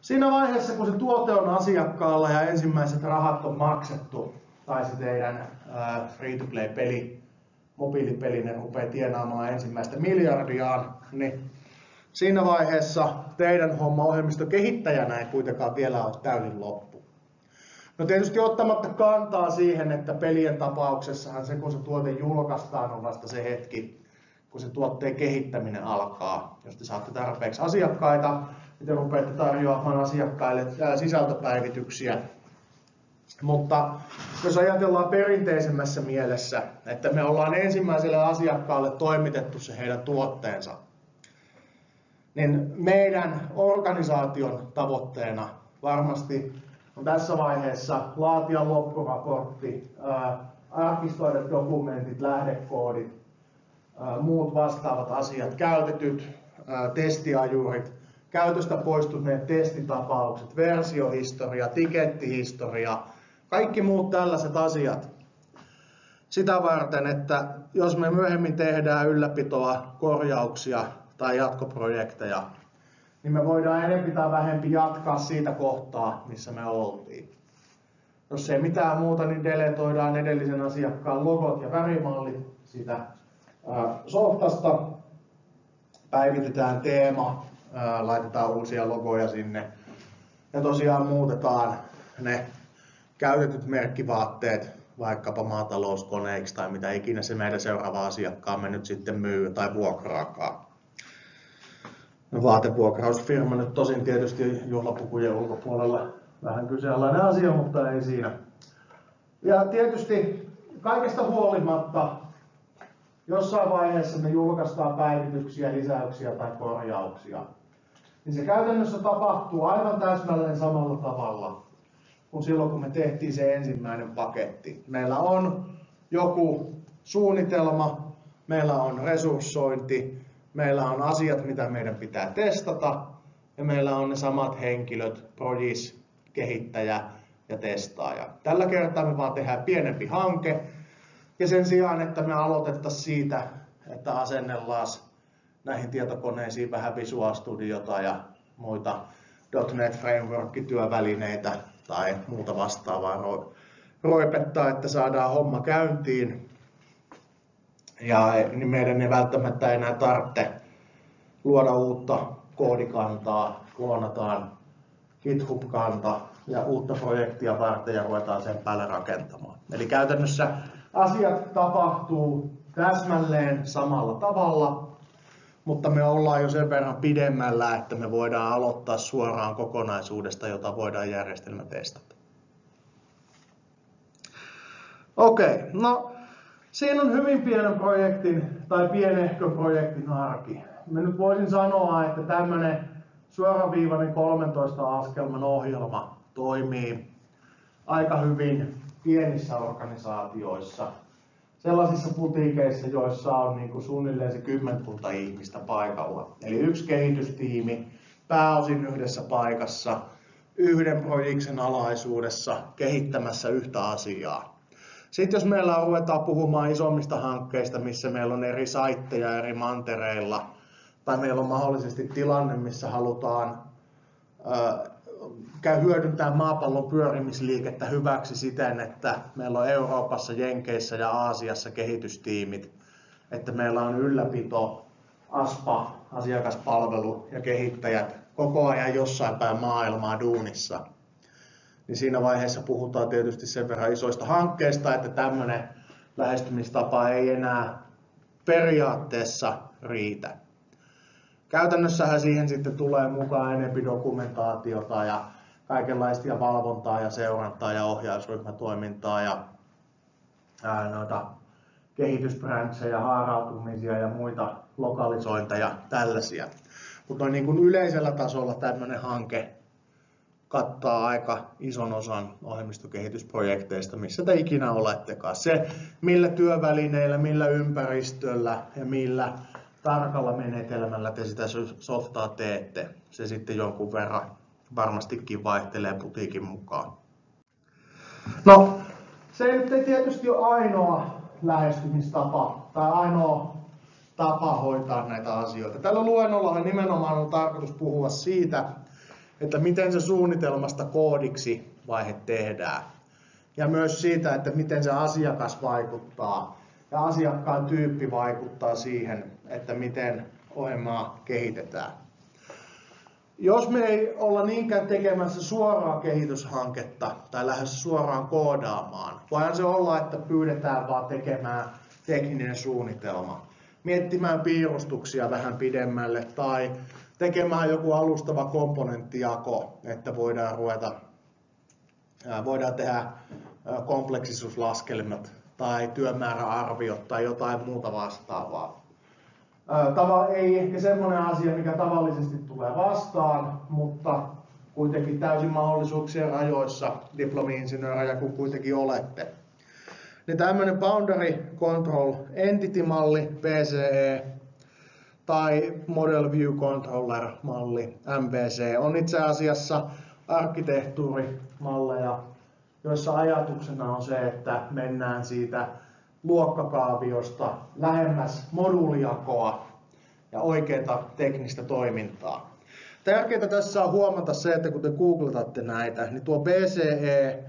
[SPEAKER 1] siinä vaiheessa, kun se tuote on asiakkaalla ja ensimmäiset rahat on maksettu, tai se teidän free-to-play-peli, mobiilipeli, ne rupeaa tienaamaan ensimmäistä miljardiaan, niin siinä vaiheessa teidän homma ohjelmistokehittäjänä ei kuitenkaan vielä ole täysin loppu. No tietysti ottamatta kantaa siihen, että pelien tapauksessahan se, kun se tuote julkaistaan, on vasta se hetki, kun se tuotteen kehittäminen alkaa. Jos te saatte tarpeeksi asiakkaita, niin te rupeatte tarjoamaan asiakkaille sisältöpäivityksiä. Mutta jos ajatellaan perinteisemmässä mielessä, että me ollaan ensimmäiselle asiakkaalle toimitettu se heidän tuotteensa, niin meidän organisaation tavoitteena varmasti on tässä vaiheessa laatia loppuraportti, arkistoida dokumentit, lähdekoodit, muut vastaavat asiat, käytetyt testiajurit, käytöstä poistuneet testitapaukset, versiohistoria, tikettihistoria, kaikki muut tällaiset asiat. Sitä varten, että jos me myöhemmin tehdään ylläpitoa, korjauksia tai jatkoprojekteja, niin me voidaan enemmän tai vähempi jatkaa siitä kohtaa, missä me oltiin. Jos ei mitään muuta, niin deletoidaan edellisen asiakkaan logot ja värimallit siitä softasta, päivitetään teema, laitetaan uusia logoja sinne ja tosiaan muutetaan ne käytetyt merkkivaatteet vaikkapa maatalouskoneiksi tai mitä ikinä se meidän seuraava asiakkaamme nyt sitten myy tai vuokraakaan. No, vaatevuokrausfirma nyt tosin tietysti juhlapukujen ulkopuolella vähän kyseenalainen asia, mutta ei siinä. Ja tietysti kaikesta huolimatta jossain vaiheessa me julkaistaan päivityksiä, lisäyksiä tai korjauksia, niin se käytännössä tapahtuu aivan täsmälleen samalla tavalla kuin silloin, kun me tehtiin se ensimmäinen paketti. Meillä on joku suunnitelma, meillä on resurssointi, meillä on asiat, mitä meidän pitää testata, ja meillä on ne samat henkilöt, projis, kehittäjä ja testaaja. Tällä kertaa me vaan tehdään pienempi hanke, ja sen sijaan, että me aloitettaisiin siitä, että asennellaan näihin tietokoneisiin vähän Visual Studiota ja muita .NET Framework-työvälineitä tai muuta vastaavaa roipettaa, että saadaan homma käyntiin. Ja niin meidän ei välttämättä enää tarvitse luoda uutta koodikantaa, kloonataan GitHub-kanta ja uutta projektia varten ja ruvetaan sen päälle rakentamaan. Eli käytännössä asiat tapahtuu täsmälleen samalla tavalla, mutta me ollaan jo sen verran pidemmällä, että me voidaan aloittaa suoraan kokonaisuudesta, jota voidaan järjestelmä testata. Okei, okay, no siinä on hyvin pienen projektin tai pienehkö projektin arki. Mä nyt voisin sanoa, että tämmöinen suoraviivainen 13 askelman ohjelma toimii aika hyvin pienissä organisaatioissa, sellaisissa putiikeissa, joissa on niin kuin suunnilleen se kymmenkunta ihmistä paikalla. Eli yksi kehitystiimi pääosin yhdessä paikassa, yhden projektin alaisuudessa kehittämässä yhtä asiaa. Sitten jos meillä ruvetaan puhumaan isommista hankkeista, missä meillä on eri saitteja eri mantereilla, tai meillä on mahdollisesti tilanne, missä halutaan käy hyödyntää maapallon pyörimisliikettä hyväksi siten, että meillä on Euroopassa, Jenkeissä ja Aasiassa kehitystiimit, että meillä on ylläpito, ASPA, asiakaspalvelu ja kehittäjät koko ajan jossain päin maailmaa duunissa. Niin siinä vaiheessa puhutaan tietysti sen verran isoista hankkeista, että tämmöinen lähestymistapa ei enää periaatteessa riitä. Käytännössähän siihen sitten tulee mukaan enempi dokumentaatiota ja kaikenlaista valvontaa ja seurantaa ja ohjausryhmätoimintaa ja ää, noita kehitysbrancheja, haarautumisia ja muita lokalisointeja, tällaisia. Mutta niin kuin yleisellä tasolla tämmöinen hanke kattaa aika ison osan ohjelmistokehitysprojekteista, missä te ikinä olettekaan. Se, millä työvälineillä, millä ympäristöllä ja millä tarkalla menetelmällä te sitä softaa teette, se sitten jonkun verran varmastikin vaihtelee putiikin mukaan. No, se ei tietysti ole ainoa lähestymistapa tai ainoa tapa hoitaa näitä asioita. Tällä luennolla nimenomaan on tarkoitus puhua siitä, että miten se suunnitelmasta koodiksi vaihe tehdään. Ja myös siitä, että miten se asiakas vaikuttaa ja asiakkaan tyyppi vaikuttaa siihen, että miten ohjelmaa kehitetään. Jos me ei olla niinkään tekemässä suoraa kehityshanketta tai lähes suoraan koodaamaan, voihan se olla, että pyydetään vaan tekemään tekninen suunnitelma, miettimään piirustuksia vähän pidemmälle tai tekemään joku alustava komponenttijako, että voidaan ruveta, voidaan tehdä kompleksisuuslaskelmat tai työmääräarviot tai jotain muuta vastaavaa. Tava, ei ehkä semmoinen asia, mikä tavallisesti tulee vastaan, mutta kuitenkin täysin mahdollisuuksien rajoissa diplomi-insinöörejä, kun kuitenkin olette. Niin tämmöinen Boundary Control Entity-malli, PCE, tai Model View Controller-malli, MVC, on itse asiassa arkkitehtuurimalleja, joissa ajatuksena on se, että mennään siitä luokkakaaviosta lähemmäs moduulijakoa ja oikeaa teknistä toimintaa. Tärkeää tässä on huomata se, että kun te googletatte näitä, niin tuo BCE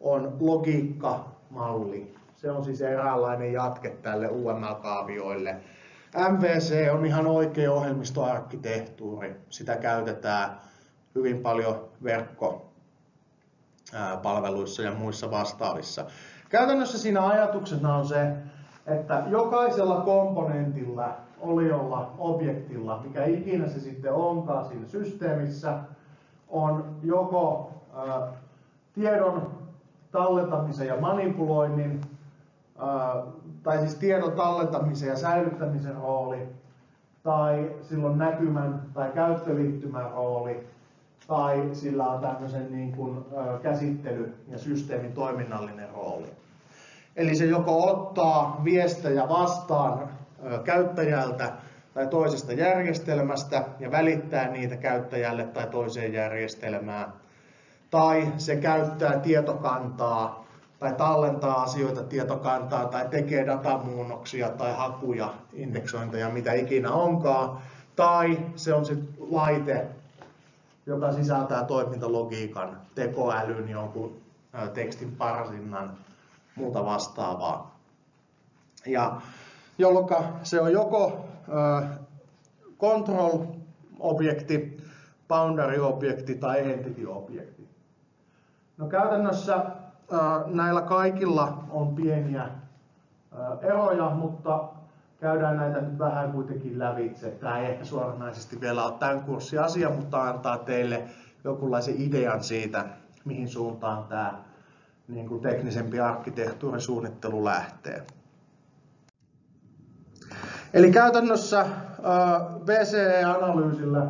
[SPEAKER 1] on logiikkamalli. Se on siis eräänlainen jatke tälle UML-kaavioille. MVC on ihan oikea ohjelmistoarkkitehtuuri. Sitä käytetään hyvin paljon verkkopalveluissa ja muissa vastaavissa. Käytännössä siinä ajatuksena on se, että jokaisella komponentilla, oliolla, objektilla, mikä ikinä se sitten onkaan siinä systeemissä, on joko tiedon tallentamisen ja manipuloinnin, tai siis tiedon tallentamisen ja säilyttämisen rooli, tai silloin näkymän tai käyttöliittymän rooli, tai sillä on tämmöisen niin kuin, käsittely- ja systeemin toiminnallinen rooli. Eli se joko ottaa viestejä vastaan käyttäjältä tai toisesta järjestelmästä ja välittää niitä käyttäjälle tai toiseen järjestelmään. Tai se käyttää tietokantaa tai tallentaa asioita tietokantaa tai tekee datamuunnoksia tai hakuja, indeksointeja, mitä ikinä onkaan. Tai se on se laite, joka sisältää toimintalogiikan, tekoälyn, jonkun tekstin parsinnan, muuta vastaavaa. Ja jolloin se on joko control-objekti, boundary-objekti tai entity-objekti. No käytännössä näillä kaikilla on pieniä eroja, mutta käydään näitä nyt vähän kuitenkin lävitse. Tämä ei ehkä suoranaisesti vielä ole tämän kurssin asia, mutta antaa teille jonkunlaisen idean siitä, mihin suuntaan tämä niin kuin teknisempi arkkitehtuurisuunnittelu lähtee. Eli käytännössä BCE-analyysillä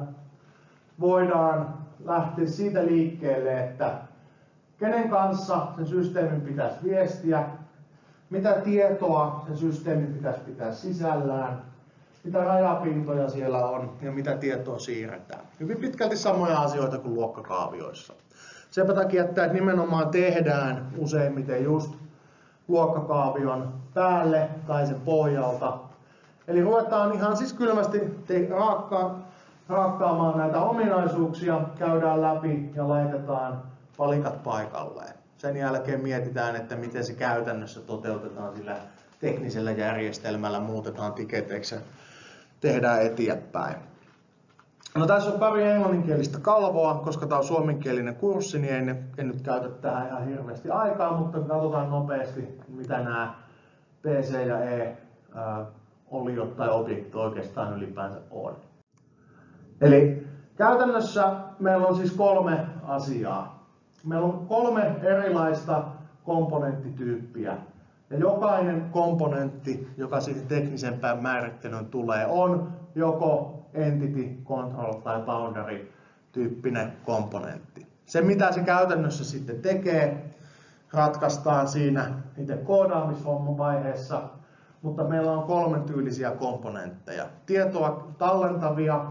[SPEAKER 1] voidaan lähteä siitä liikkeelle, että kenen kanssa sen systeemin pitäisi viestiä, mitä tietoa sen systeemin pitäisi pitää sisällään, mitä rajapintoja siellä on ja mitä tietoa siirretään. Hyvin pitkälti samoja asioita kuin luokkakaavioissa. Sen takia, että nimenomaan tehdään useimmiten just luokkakaavion päälle tai sen pohjalta. Eli ruvetaan ihan siis kylmästi raakka, raakkaamaan näitä ominaisuuksia, käydään läpi ja laitetaan palikat paikalleen. Sen jälkeen mietitään, että miten se käytännössä toteutetaan sillä teknisellä järjestelmällä, muutetaan tiketeiksi ja tehdään eteenpäin. No tässä on pari englanninkielistä kalvoa, koska tämä on suomenkielinen kurssi, niin en, en nyt käytä tähän ihan hirveästi aikaa, mutta katsotaan nopeasti, mitä nämä PC ja E oliot tai objektit oikeastaan ylipäänsä on. Eli käytännössä meillä on siis kolme asiaa. Meillä on kolme erilaista komponenttityyppiä. Ja jokainen komponentti, joka siihen teknisempään määrittelyyn tulee, on joko entity, control tai boundary tyyppinen komponentti. Se mitä se käytännössä sitten tekee, ratkaistaan siinä itse koodaamisvaiheessa, mutta meillä on kolmen tyylisiä komponentteja. Tietoa tallentavia,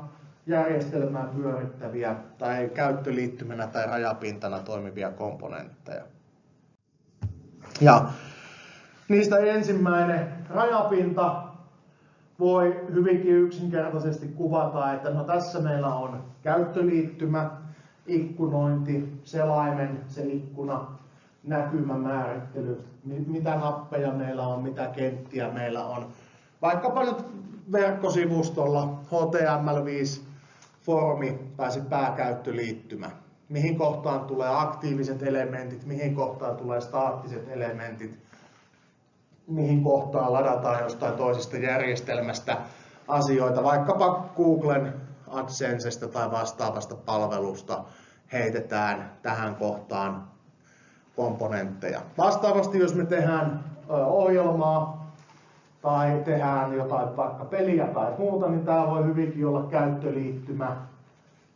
[SPEAKER 1] järjestelmää pyörittäviä tai käyttöliittymänä tai rajapintana toimivia komponentteja. Ja niistä ensimmäinen rajapinta voi hyvinkin yksinkertaisesti kuvata, että no tässä meillä on käyttöliittymä, ikkunointi, selaimen, se ikkuna, näkymämäärittely, mitä nappeja meillä on, mitä kenttiä meillä on. Vaikkapa nyt verkkosivustolla HTML5 formi tai se pääkäyttöliittymä. Mihin kohtaan tulee aktiiviset elementit, mihin kohtaan tulee staattiset elementit, mihin kohtaan ladataan jostain toisesta järjestelmästä asioita, vaikkapa Googlen AdSensesta tai vastaavasta palvelusta heitetään tähän kohtaan komponentteja. Vastaavasti, jos me tehdään ohjelmaa tai tehdään jotain vaikka peliä tai muuta, niin tämä voi hyvinkin olla käyttöliittymä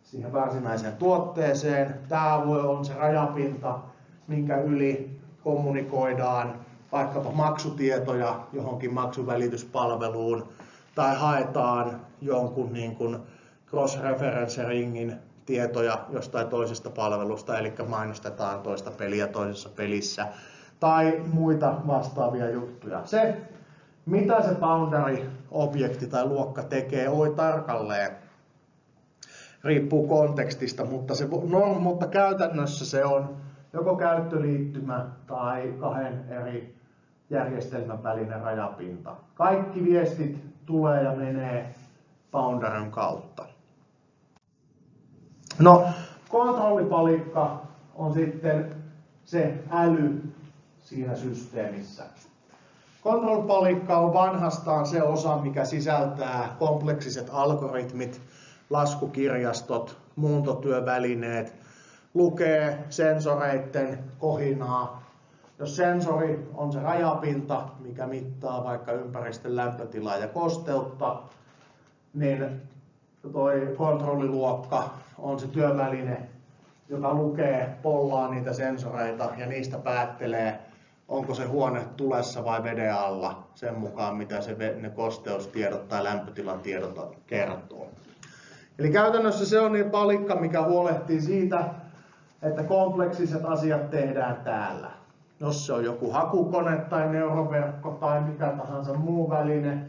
[SPEAKER 1] siihen varsinaiseen tuotteeseen. Tämä voi olla se rajapinta, minkä yli kommunikoidaan vaikkapa maksutietoja johonkin maksuvälityspalveluun tai haetaan jonkun niin kuin cross-reference ringin tietoja jostain toisesta palvelusta, eli mainostetaan toista peliä toisessa pelissä, tai muita vastaavia juttuja. Se, mitä se boundary-objekti tai luokka tekee, oi tarkalleen, riippuu kontekstista, mutta, se, no, mutta käytännössä se on joko käyttöliittymä tai kahden eri järjestelmän välinen rajapinta. Kaikki viestit tulee ja menee boundaryn kautta. No, kontrollipalikka on sitten se äly siinä systeemissä. Kontrollipalikka on vanhastaan se osa, mikä sisältää kompleksiset algoritmit, laskukirjastot, muuntotyövälineet, lukee sensoreiden kohinaa. Jos sensori on se rajapinta, mikä mittaa vaikka ympäristön lämpötilaa ja kosteutta, niin toi kontrolliluokka on se työväline, joka lukee, pollaa niitä sensoreita ja niistä päättelee, onko se huone tulessa vai veden alla sen mukaan, mitä se ne kosteustiedot tai lämpötilan tiedot kertoo. Eli käytännössä se on niin palikka, mikä huolehtii siitä, että kompleksiset asiat tehdään täällä. jos se on joku hakukone tai neuroverkko tai mikä tahansa muu väline,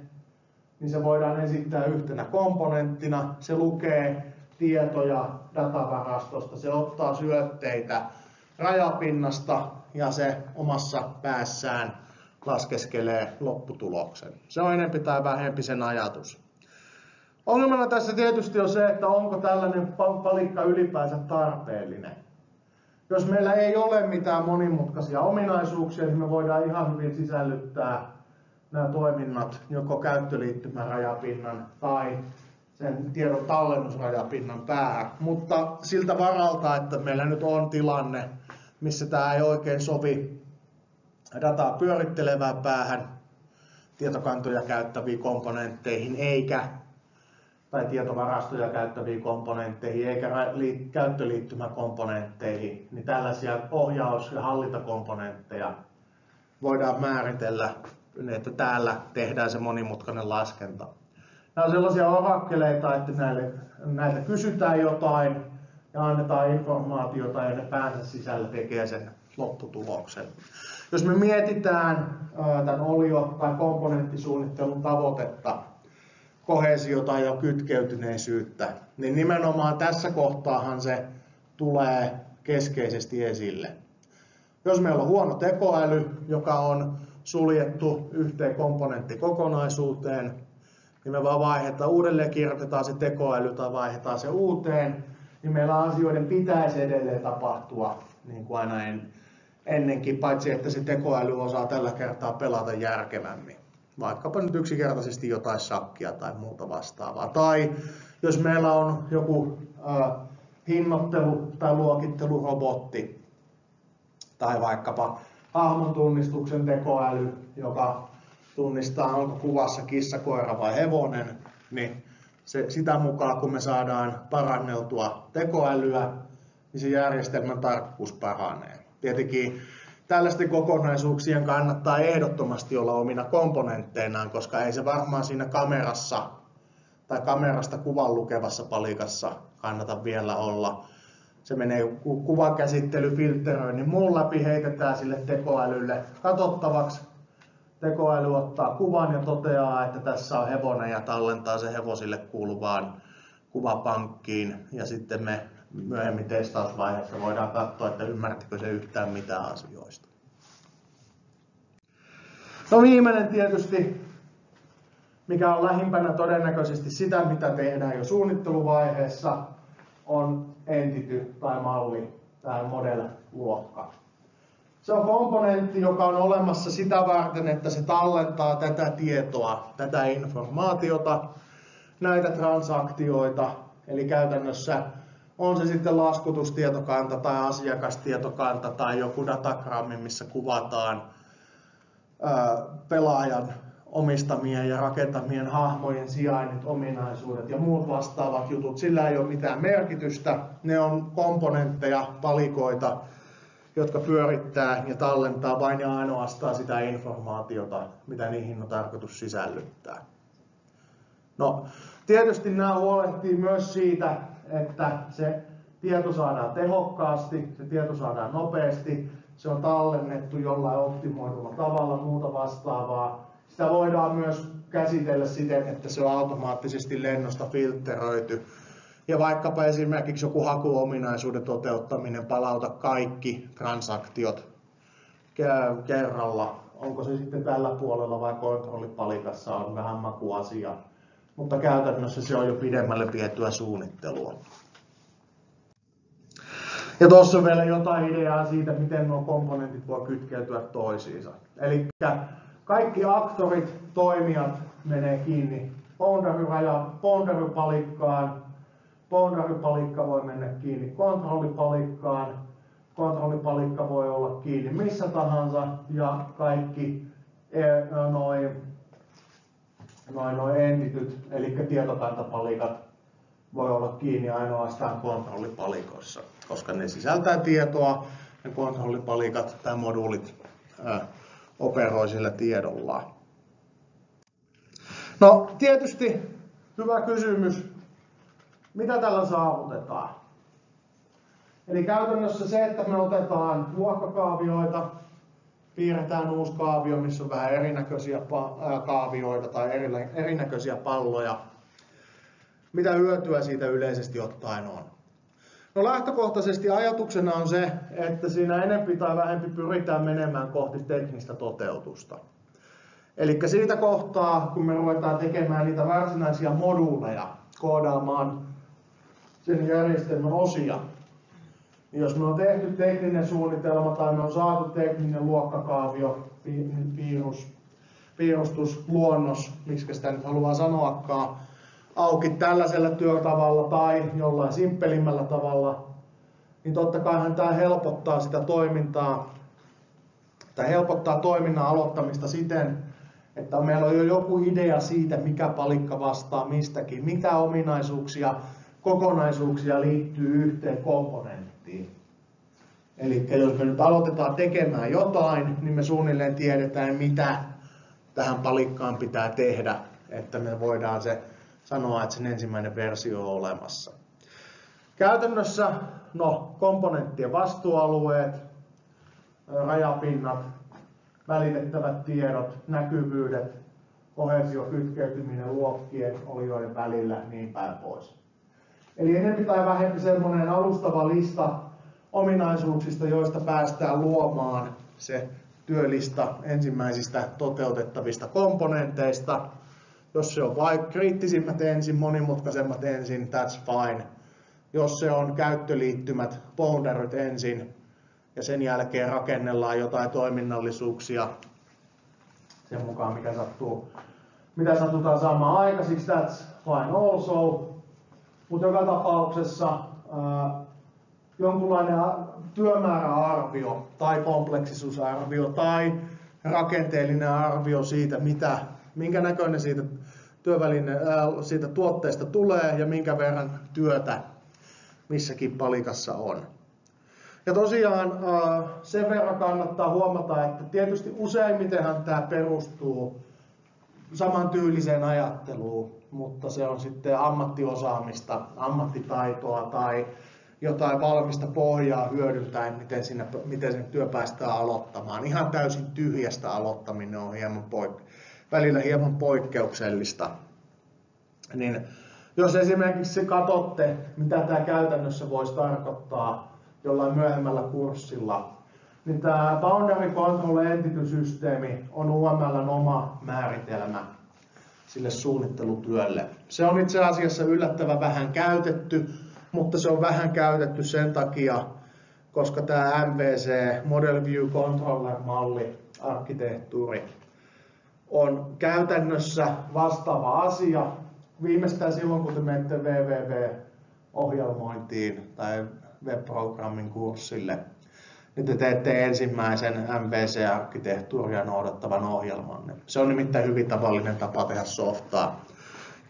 [SPEAKER 1] niin se voidaan esittää yhtenä komponenttina. Se lukee tietoja datavarastosta, se ottaa syötteitä rajapinnasta ja se omassa päässään laskeskelee lopputuloksen. Se on enempi tai vähempi sen ajatus. Ongelmana tässä tietysti on se, että onko tällainen palikka ylipäänsä tarpeellinen. Jos meillä ei ole mitään monimutkaisia ominaisuuksia, niin me voidaan ihan hyvin sisällyttää nämä toiminnat joko käyttöliittymärajapinnan tai sen tiedon tallennusrajapinnan päähän. Mutta siltä varalta, että meillä nyt on tilanne, missä tämä ei oikein sovi dataa pyörittelevään päähän, tietokantoja käyttäviin komponentteihin, eikä tai tietovarastoja käyttäviin komponentteihin eikä käyttöliittymäkomponentteihin, niin tällaisia ohjaus- ja hallintakomponentteja voidaan määritellä, että täällä tehdään se monimutkainen laskenta. Nämä on sellaisia orakkeleita, että näille, näiltä kysytään jotain ja annetaan informaatiota ja ne päänsä sisällä tekee sen lopputuloksen. Jos me mietitään tämän olio- tai komponenttisuunnittelun tavoitetta, kohesiota ja kytkeytyneisyyttä, niin nimenomaan tässä kohtaahan se tulee keskeisesti esille. Jos meillä on huono tekoäly, joka on suljettu yhteen komponenttikokonaisuuteen, niin me vaan vaihdetaan, uudelleen kirjoitetaan se tekoäly tai vaihdetaan se uuteen, niin meillä asioiden pitäisi edelleen tapahtua niin kuin aina en, ennenkin, paitsi että se tekoäly osaa tällä kertaa pelata järkevämmin vaikkapa nyt yksinkertaisesti jotain sakkia tai muuta vastaavaa. Tai jos meillä on joku äh, hinnoittelu- tai luokittelurobotti tai vaikkapa hahmon tunnistuksen tekoäly, joka tunnistaa, onko kuvassa kissa, koira vai hevonen, niin se, sitä mukaan kun me saadaan paranneltua tekoälyä, niin se järjestelmän tarkkuus paranee. Tietenkin tällaisten kokonaisuuksien kannattaa ehdottomasti olla omina komponentteinaan, koska ei se varmaan siinä kamerassa tai kamerasta kuvan lukevassa palikassa kannata vielä olla. Se menee kuvan käsittely, muun läpi, heitetään sille tekoälylle katsottavaksi. Tekoäly ottaa kuvan ja toteaa, että tässä on hevonen ja tallentaa se hevosille kuuluvaan kuvapankkiin ja sitten me myöhemmin testausvaiheessa voidaan katsoa, että ymmärtikö se yhtään mitään asioista. No viimeinen tietysti, mikä on lähimpänä todennäköisesti sitä, mitä tehdään jo suunnitteluvaiheessa, on entity tai malli tai model-luokka. Se on komponentti, joka on olemassa sitä varten, että se tallentaa tätä tietoa, tätä informaatiota, näitä transaktioita, eli käytännössä on se sitten laskutustietokanta tai asiakastietokanta tai joku datagrammi, missä kuvataan pelaajan omistamien ja rakentamien hahmojen sijainnit, ominaisuudet ja muut vastaavat jutut. Sillä ei ole mitään merkitystä. Ne on komponentteja, valikoita, jotka pyörittää ja tallentaa vain ja ainoastaan sitä informaatiota, mitä niihin on tarkoitus sisällyttää. No, tietysti nämä huolehtii myös siitä, että se tieto saadaan tehokkaasti, se tieto saadaan nopeasti, se on tallennettu jollain optimoidulla tavalla, muuta vastaavaa. Sitä voidaan myös käsitellä siten, että se on automaattisesti lennosta filtteröity. Ja vaikkapa esimerkiksi joku hakuominaisuuden toteuttaminen palauta kaikki transaktiot kerralla. Onko se sitten tällä puolella vai kontrollipalikassa on vähän makuasia mutta käytännössä se on jo pidemmälle vietyä suunnittelua. Ja tuossa vielä jotain ideaa siitä, miten nuo komponentit voi kytkeytyä toisiinsa. Eli kaikki aktorit, toimijat menee kiinni boundary-palikkaan, boundary-palikka voi mennä kiinni kontrollipalikkaan, kontrollipalikka voi olla kiinni missä tahansa ja kaikki eh, noin noin noin entityt, eli tietokantapalikat, voi olla kiinni ainoastaan kontrollipalikossa, koska ne sisältää tietoa ja kontrollipalikat tai moduulit ää, operoi sillä tiedolla. No tietysti hyvä kysymys, mitä tällä saavutetaan? Eli käytännössä se, että me otetaan luokkakaavioita, piirretään uusi kaavio, missä on vähän erinäköisiä kaavioita tai erinäköisiä palloja. Mitä hyötyä siitä yleisesti ottaen on? No lähtökohtaisesti ajatuksena on se, että siinä enempi tai vähempi pyritään menemään kohti teknistä toteutusta. Eli siitä kohtaa, kun me ruvetaan tekemään niitä varsinaisia moduuleja, koodaamaan sen järjestelmän osia, jos me on tehty tekninen suunnitelma tai me on saatu tekninen luokkakaavio, piirus, piirustus, luonnos, miksi sitä nyt haluaa sanoakaan, auki tällaisella työtavalla tai jollain simppelimmällä tavalla, niin totta kai tämä helpottaa sitä toimintaa tai helpottaa toiminnan aloittamista siten, että meillä on jo joku idea siitä, mikä palikka vastaa mistäkin, mitä ominaisuuksia, kokonaisuuksia liittyy yhteen komponenttiin. Eli jos me nyt aloitetaan tekemään jotain, niin me suunnilleen tiedetään, mitä tähän palikkaan pitää tehdä, että me voidaan se sanoa, että sen ensimmäinen versio on olemassa. Käytännössä no, komponenttien vastuualueet, rajapinnat, välitettävät tiedot, näkyvyydet, kohesio, kytkeytyminen luokkien, olioiden välillä, niin päin pois. Eli enemmän tai vähempi semmoinen alustava lista ominaisuuksista, joista päästään luomaan se työlista ensimmäisistä toteutettavista komponenteista. Jos se on vaikka kriittisimmät ensin, monimutkaisemmat ensin, that's fine. Jos se on käyttöliittymät, boundaryt ensin, ja sen jälkeen rakennellaan jotain toiminnallisuuksia sen mukaan, mikä sattuu, mitä satutaan saamaan aikaisiksi, that's fine also. Mutta joka tapauksessa ää, jonkunlainen työmääräarvio tai kompleksisuusarvio tai rakenteellinen arvio siitä, mitä, minkä näköinen siitä, työväline, siitä tuotteesta tulee ja minkä verran työtä missäkin palikassa on. Ja tosiaan sen verran kannattaa huomata, että tietysti useimmitenhan tämä perustuu samantyyliseen ajatteluun, mutta se on sitten ammattiosaamista, ammattitaitoa tai jotain valmista pohjaa hyödyntäen, miten, siinä, miten sen työ päästään aloittamaan. Ihan täysin tyhjästä aloittaminen on hieman poik- välillä hieman poikkeuksellista. Niin jos esimerkiksi katsotte, mitä tämä käytännössä voisi tarkoittaa jollain myöhemmällä kurssilla, niin tämä Boundary Control Entity-systeemi on UMLn oma määritelmä sille suunnittelutyölle. Se on itse asiassa yllättävän vähän käytetty, mutta se on vähän käytetty sen takia, koska tämä MVC, Model View Controller-malli, arkkitehtuuri, on käytännössä vastaava asia. Viimeistään silloin, kun te menette www-ohjelmointiin tai webprogrammin kurssille, te teette ensimmäisen MVC-arkkitehtuuria noudattavan ohjelman. Se on nimittäin hyvin tavallinen tapa tehdä softaa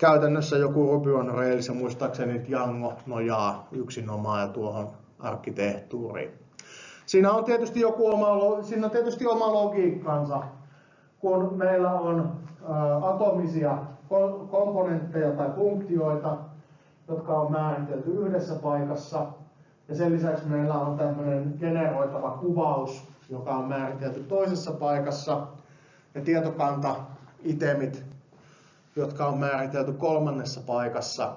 [SPEAKER 1] käytännössä joku Ruby on Rails ja muistaakseni Django nojaa yksinomaan tuohon arkkitehtuuriin. Siinä on tietysti joku oma, siinä on tietysti oma logiikkansa, kun meillä on ä, atomisia komponentteja tai funktioita, jotka on määritelty yhdessä paikassa. Ja sen lisäksi meillä on tämmöinen generoitava kuvaus, joka on määritelty toisessa paikassa. Ja tietokanta, itemit jotka on määritelty kolmannessa paikassa,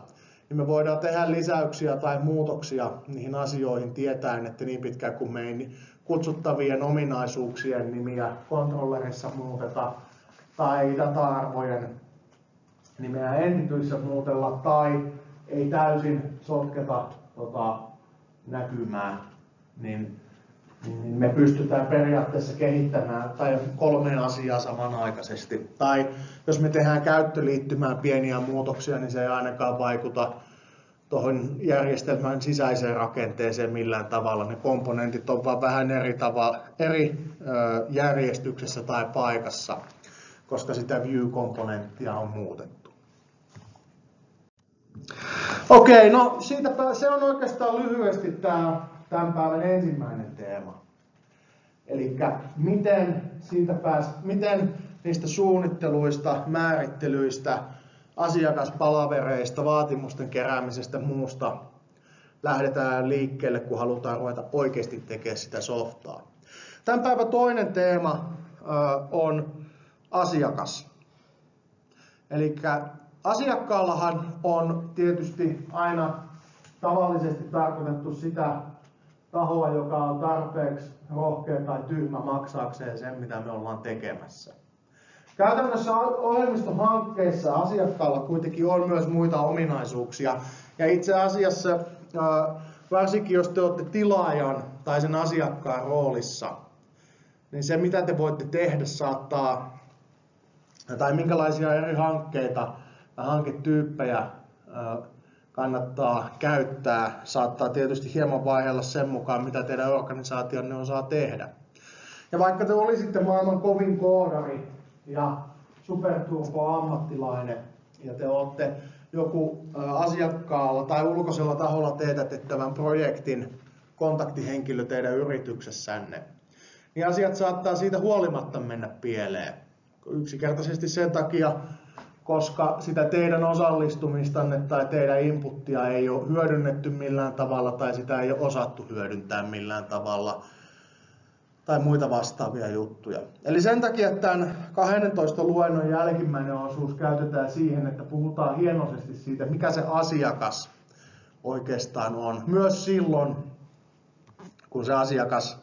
[SPEAKER 1] niin me voidaan tehdä lisäyksiä tai muutoksia niihin asioihin tietäen, että niin pitkään kuin me ei kutsuttavien ominaisuuksien nimiä kontrollerissa muuteta tai data-arvojen nimeä entityissä muutella tai ei täysin sotketa tota, näkymää, niin niin me pystytään periaatteessa kehittämään tai kolmeen asiaa samanaikaisesti. Tai jos me tehdään käyttöliittymään pieniä muutoksia, niin se ei ainakaan vaikuta tuohon järjestelmän sisäiseen rakenteeseen millään tavalla. Ne komponentit on vaan vähän eri, tava, eri järjestyksessä tai paikassa, koska sitä view-komponenttia on muutettu. Okei, no siitä, se on oikeastaan lyhyesti tämä tämän päivän ensimmäinen teema. Eli miten, siitä pääs, miten niistä suunnitteluista, määrittelyistä, asiakaspalavereista, vaatimusten keräämisestä muusta lähdetään liikkeelle, kun halutaan ruveta oikeasti tekemään sitä softaa. Tämän päivän toinen teema on asiakas. Eli asiakkaallahan on tietysti aina tavallisesti tarkoitettu sitä tahoa, joka on tarpeeksi rohkea tai tyhmä maksaakseen sen, mitä me ollaan tekemässä. Käytännössä ohjelmistohankkeissa asiakkaalla kuitenkin on myös muita ominaisuuksia. Ja itse asiassa, varsinkin jos te olette tilaajan tai sen asiakkaan roolissa, niin se mitä te voitte tehdä saattaa, tai minkälaisia eri hankkeita hanketyyppejä kannattaa käyttää, saattaa tietysti hieman vaihdella sen mukaan, mitä teidän organisaationne osaa tehdä. Ja vaikka te olisitte maailman kovin koodari ja superturbo-ammattilainen ja te olette joku asiakkaalla tai ulkoisella taholla teetätettävän projektin kontaktihenkilö teidän yrityksessänne, niin asiat saattaa siitä huolimatta mennä pieleen. Yksinkertaisesti sen takia, koska sitä teidän osallistumistanne tai teidän inputtia ei ole hyödynnetty millään tavalla tai sitä ei ole osattu hyödyntää millään tavalla tai muita vastaavia juttuja. Eli sen takia tämän 12 luennon jälkimmäinen osuus käytetään siihen, että puhutaan hienoisesti siitä, mikä se asiakas oikeastaan on. Myös silloin, kun se asiakas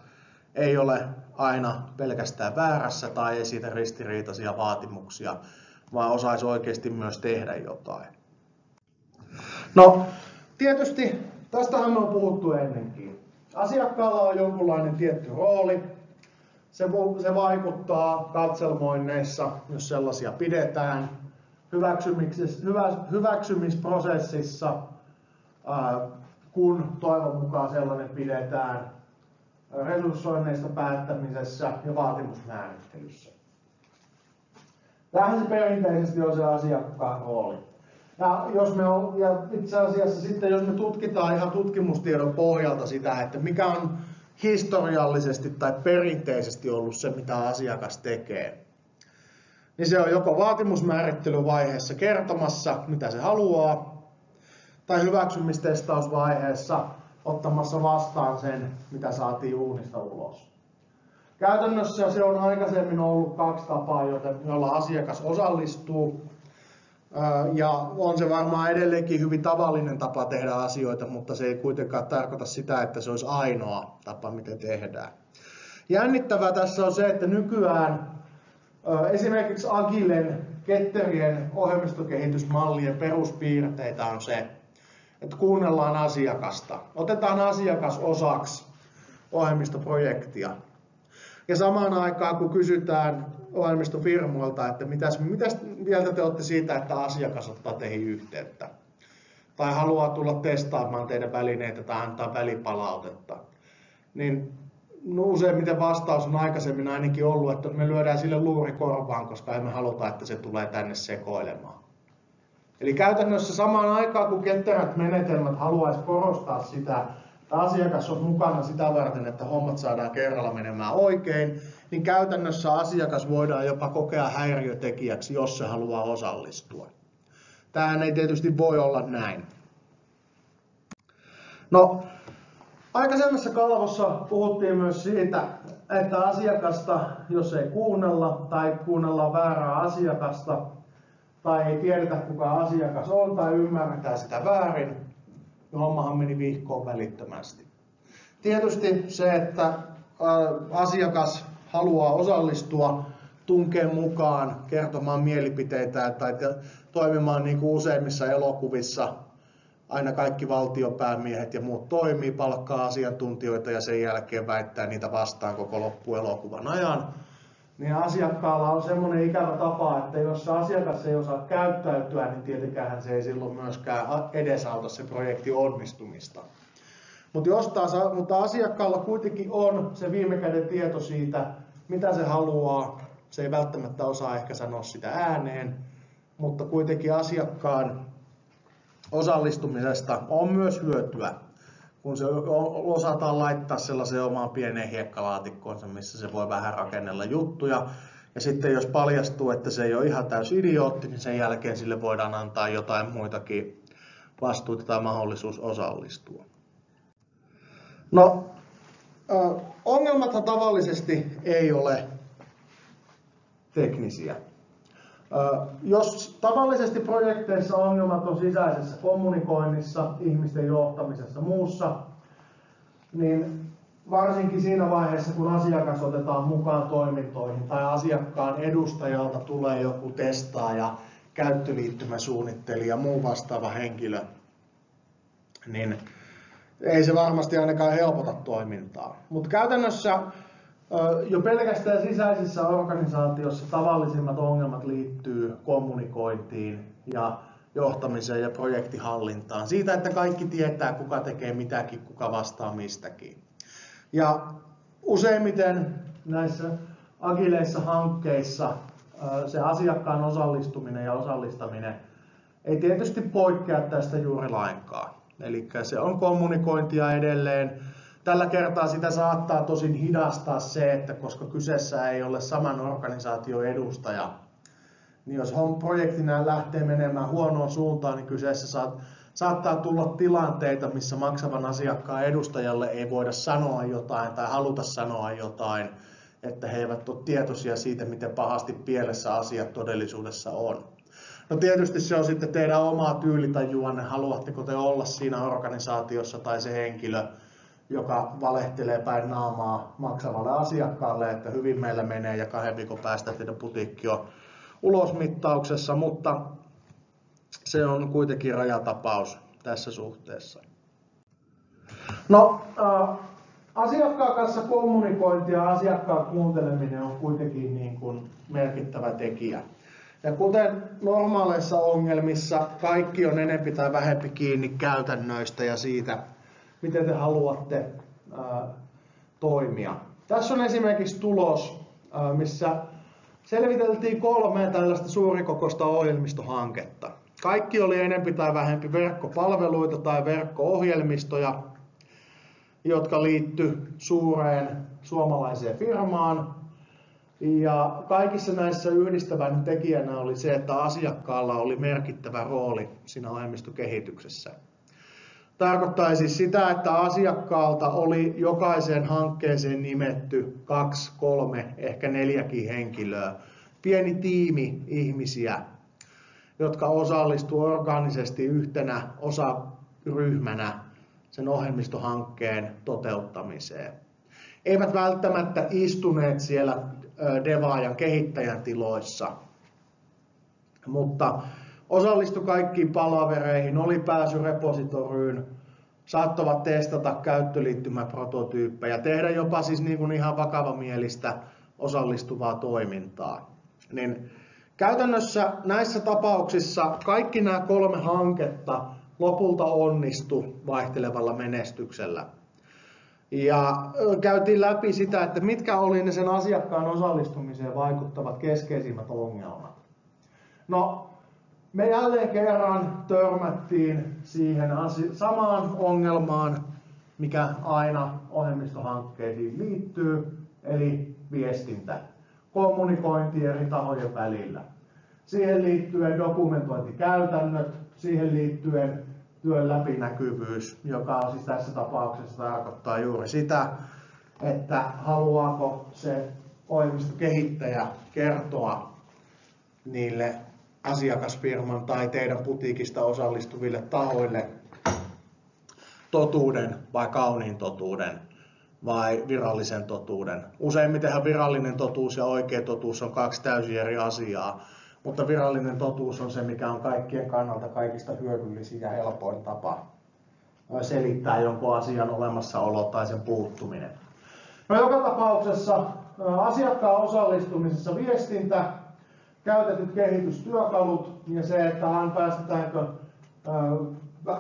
[SPEAKER 1] ei ole aina pelkästään väärässä tai ei siitä ristiriitaisia vaatimuksia, vaan osaisi oikeasti myös tehdä jotain. No, tietysti tästähän me on puhuttu ennenkin. Asiakkaalla on jonkunlainen tietty rooli. Se, se vaikuttaa katselmoinneissa, jos sellaisia pidetään. Hyvä, hyväksymisprosessissa, kun toivon mukaan sellainen pidetään. Resurssoinneista päättämisessä ja vaatimusmäärittelyssä. Tähän se perinteisesti on se asiakkaan rooli. Ja, jos me on, ja itse asiassa sitten, jos me tutkitaan ihan tutkimustiedon pohjalta sitä, että mikä on historiallisesti tai perinteisesti ollut se, mitä asiakas tekee, niin se on joko vaatimusmäärittelyvaiheessa kertomassa, mitä se haluaa, tai hyväksymistestausvaiheessa ottamassa vastaan sen, mitä saatiin uunista ulos. Käytännössä se on aikaisemmin ollut kaksi tapaa, joilla asiakas osallistuu. Ja on se varmaan edelleenkin hyvin tavallinen tapa tehdä asioita, mutta se ei kuitenkaan tarkoita sitä, että se olisi ainoa tapa, miten tehdään. Jännittävää tässä on se, että nykyään esimerkiksi Agilen ketterien ohjelmistokehitysmallien peruspiirteitä on se, että kuunnellaan asiakasta. Otetaan asiakas osaksi ohjelmistoprojektia ja samaan aikaan, kun kysytään ohjelmistofirmoilta, että mitäs, mitäs mieltä te olette siitä, että asiakas ottaa teihin yhteyttä, tai haluaa tulla testaamaan teidän välineitä tai antaa välipalautetta, niin no useimmiten vastaus on aikaisemmin ainakin ollut, että me lyödään sille luuri korvaan, koska emme haluta, että se tulee tänne sekoilemaan. Eli käytännössä samaan aikaan, kun ketterät menetelmät haluaisi korostaa sitä, asiakas on mukana sitä varten, että hommat saadaan kerralla menemään oikein, niin käytännössä asiakas voidaan jopa kokea häiriötekijäksi, jos se haluaa osallistua. Tähän ei tietysti voi olla näin. No, aikaisemmassa kalvossa puhuttiin myös siitä, että asiakasta, jos ei kuunnella tai kuunnella väärää asiakasta, tai ei tiedetä kuka asiakas on tai ymmärretään sitä väärin, ja hommahan meni vihkoon välittömästi. Tietysti se, että asiakas haluaa osallistua, tunkee mukaan kertomaan mielipiteitä tai toimimaan niin kuin useimmissa elokuvissa. Aina kaikki valtiopäämiehet ja muut toimii, palkkaa asiantuntijoita ja sen jälkeen väittää niitä vastaan koko loppuelokuvan ajan niin asiakkaalla on semmoinen ikävä tapa, että jos se asiakas ei osaa käyttäytyä, niin tietenkään se ei silloin myöskään edesauta se projektin onnistumista. Mutta, jos taas, mutta asiakkaalla kuitenkin on se viime käden tieto siitä, mitä se haluaa. Se ei välttämättä osaa ehkä sanoa sitä ääneen, mutta kuitenkin asiakkaan osallistumisesta on myös hyötyä kun se osataan laittaa sellaiseen omaan pieneen hiekkalaatikkoonsa, missä se voi vähän rakennella juttuja. Ja sitten jos paljastuu, että se ei ole ihan täys idiootti, niin sen jälkeen sille voidaan antaa jotain muitakin vastuuta tai mahdollisuus osallistua. No, ongelmat tavallisesti ei ole teknisiä. Jos tavallisesti projekteissa ongelmat on sisäisessä kommunikoinnissa, ihmisten johtamisessa muussa, niin varsinkin siinä vaiheessa, kun asiakas otetaan mukaan toimintoihin tai asiakkaan edustajalta tulee joku testaaja, käyttöliittymäsuunnittelija, muu vastaava henkilö, niin ei se varmasti ainakaan helpota toimintaa. Mutta käytännössä jo pelkästään sisäisissä organisaatioissa tavallisimmat ongelmat liittyy kommunikointiin ja johtamiseen ja projektihallintaan. Siitä, että kaikki tietää, kuka tekee mitäkin, kuka vastaa mistäkin. Ja useimmiten näissä agileissa hankkeissa se asiakkaan osallistuminen ja osallistaminen ei tietysti poikkea tästä juuri lainkaan. Eli se on kommunikointia edelleen. Tällä kertaa sitä saattaa tosin hidastaa se, että koska kyseessä ei ole saman organisaation edustaja, niin jos projektina lähtee menemään huonoon suuntaan, niin kyseessä saat, saattaa tulla tilanteita, missä maksavan asiakkaan edustajalle ei voida sanoa jotain tai haluta sanoa jotain, että he eivät ole tietoisia siitä, miten pahasti pielessä asiat todellisuudessa on. No tietysti se on sitten teidän omaa tyylitajuanne, haluatteko te olla siinä organisaatiossa tai se henkilö, joka valehtelee päin naamaa maksavalle asiakkaalle, että hyvin meillä menee ja kahden viikon päästä teidän putiikki on ulosmittauksessa, mutta se on kuitenkin rajatapaus tässä suhteessa. No, äh, asiakkaan kanssa kommunikointi ja asiakkaan kuunteleminen on kuitenkin niin kuin merkittävä tekijä. Ja kuten normaaleissa ongelmissa, kaikki on enempi tai vähempi kiinni käytännöistä ja siitä, miten te haluatte toimia. Tässä on esimerkiksi tulos, missä selviteltiin kolme tällaista suurikokoista ohjelmistohanketta. Kaikki oli enempi tai vähempi verkkopalveluita tai verkko-ohjelmistoja, jotka liitty suureen suomalaiseen firmaan, ja kaikissa näissä yhdistävän tekijänä oli se, että asiakkaalla oli merkittävä rooli siinä ohjelmistokehityksessä. Tarkoittaa siis sitä, että asiakkaalta oli jokaiseen hankkeeseen nimetty kaksi, kolme, ehkä neljäkin henkilöä. Pieni tiimi ihmisiä, jotka osallistuivat organisesti yhtenä osaryhmänä sen ohjelmistohankkeen toteuttamiseen. Eivät välttämättä istuneet siellä devaajan kehittäjän tiloissa. Mutta osallistu kaikkiin palavereihin, oli pääsy repositoryyn, saattavat testata käyttöliittymäprototyyppejä, tehdä jopa siis niin kuin ihan vakavamielistä osallistuvaa toimintaa. Niin käytännössä näissä tapauksissa kaikki nämä kolme hanketta lopulta onnistu vaihtelevalla menestyksellä. Ja käytiin läpi sitä, että mitkä oli ne sen asiakkaan osallistumiseen vaikuttavat keskeisimmät ongelmat. No, me jälleen kerran törmättiin siihen samaan ongelmaan, mikä aina ohjelmistohankkeisiin liittyy, eli viestintä, kommunikointi eri tahojen välillä. Siihen liittyen dokumentointikäytännöt, siihen liittyen työn läpinäkyvyys, joka siis tässä tapauksessa tarkoittaa juuri sitä, että haluaako se ohjelmistokehittäjä kertoa niille asiakasfirman tai teidän putiikista osallistuville tahoille totuuden vai kauniin totuuden vai virallisen totuuden. Useimmitenhan virallinen totuus ja oikea totuus on kaksi täysin eri asiaa mutta virallinen totuus on se, mikä on kaikkien kannalta kaikista hyödyllisin ja helpoin tapa selittää jonkun asian olemassaolo tai sen puuttuminen. No, joka tapauksessa asiakkaan osallistumisessa viestintä, käytetyt kehitystyökalut ja se, että hän päästetäänkö,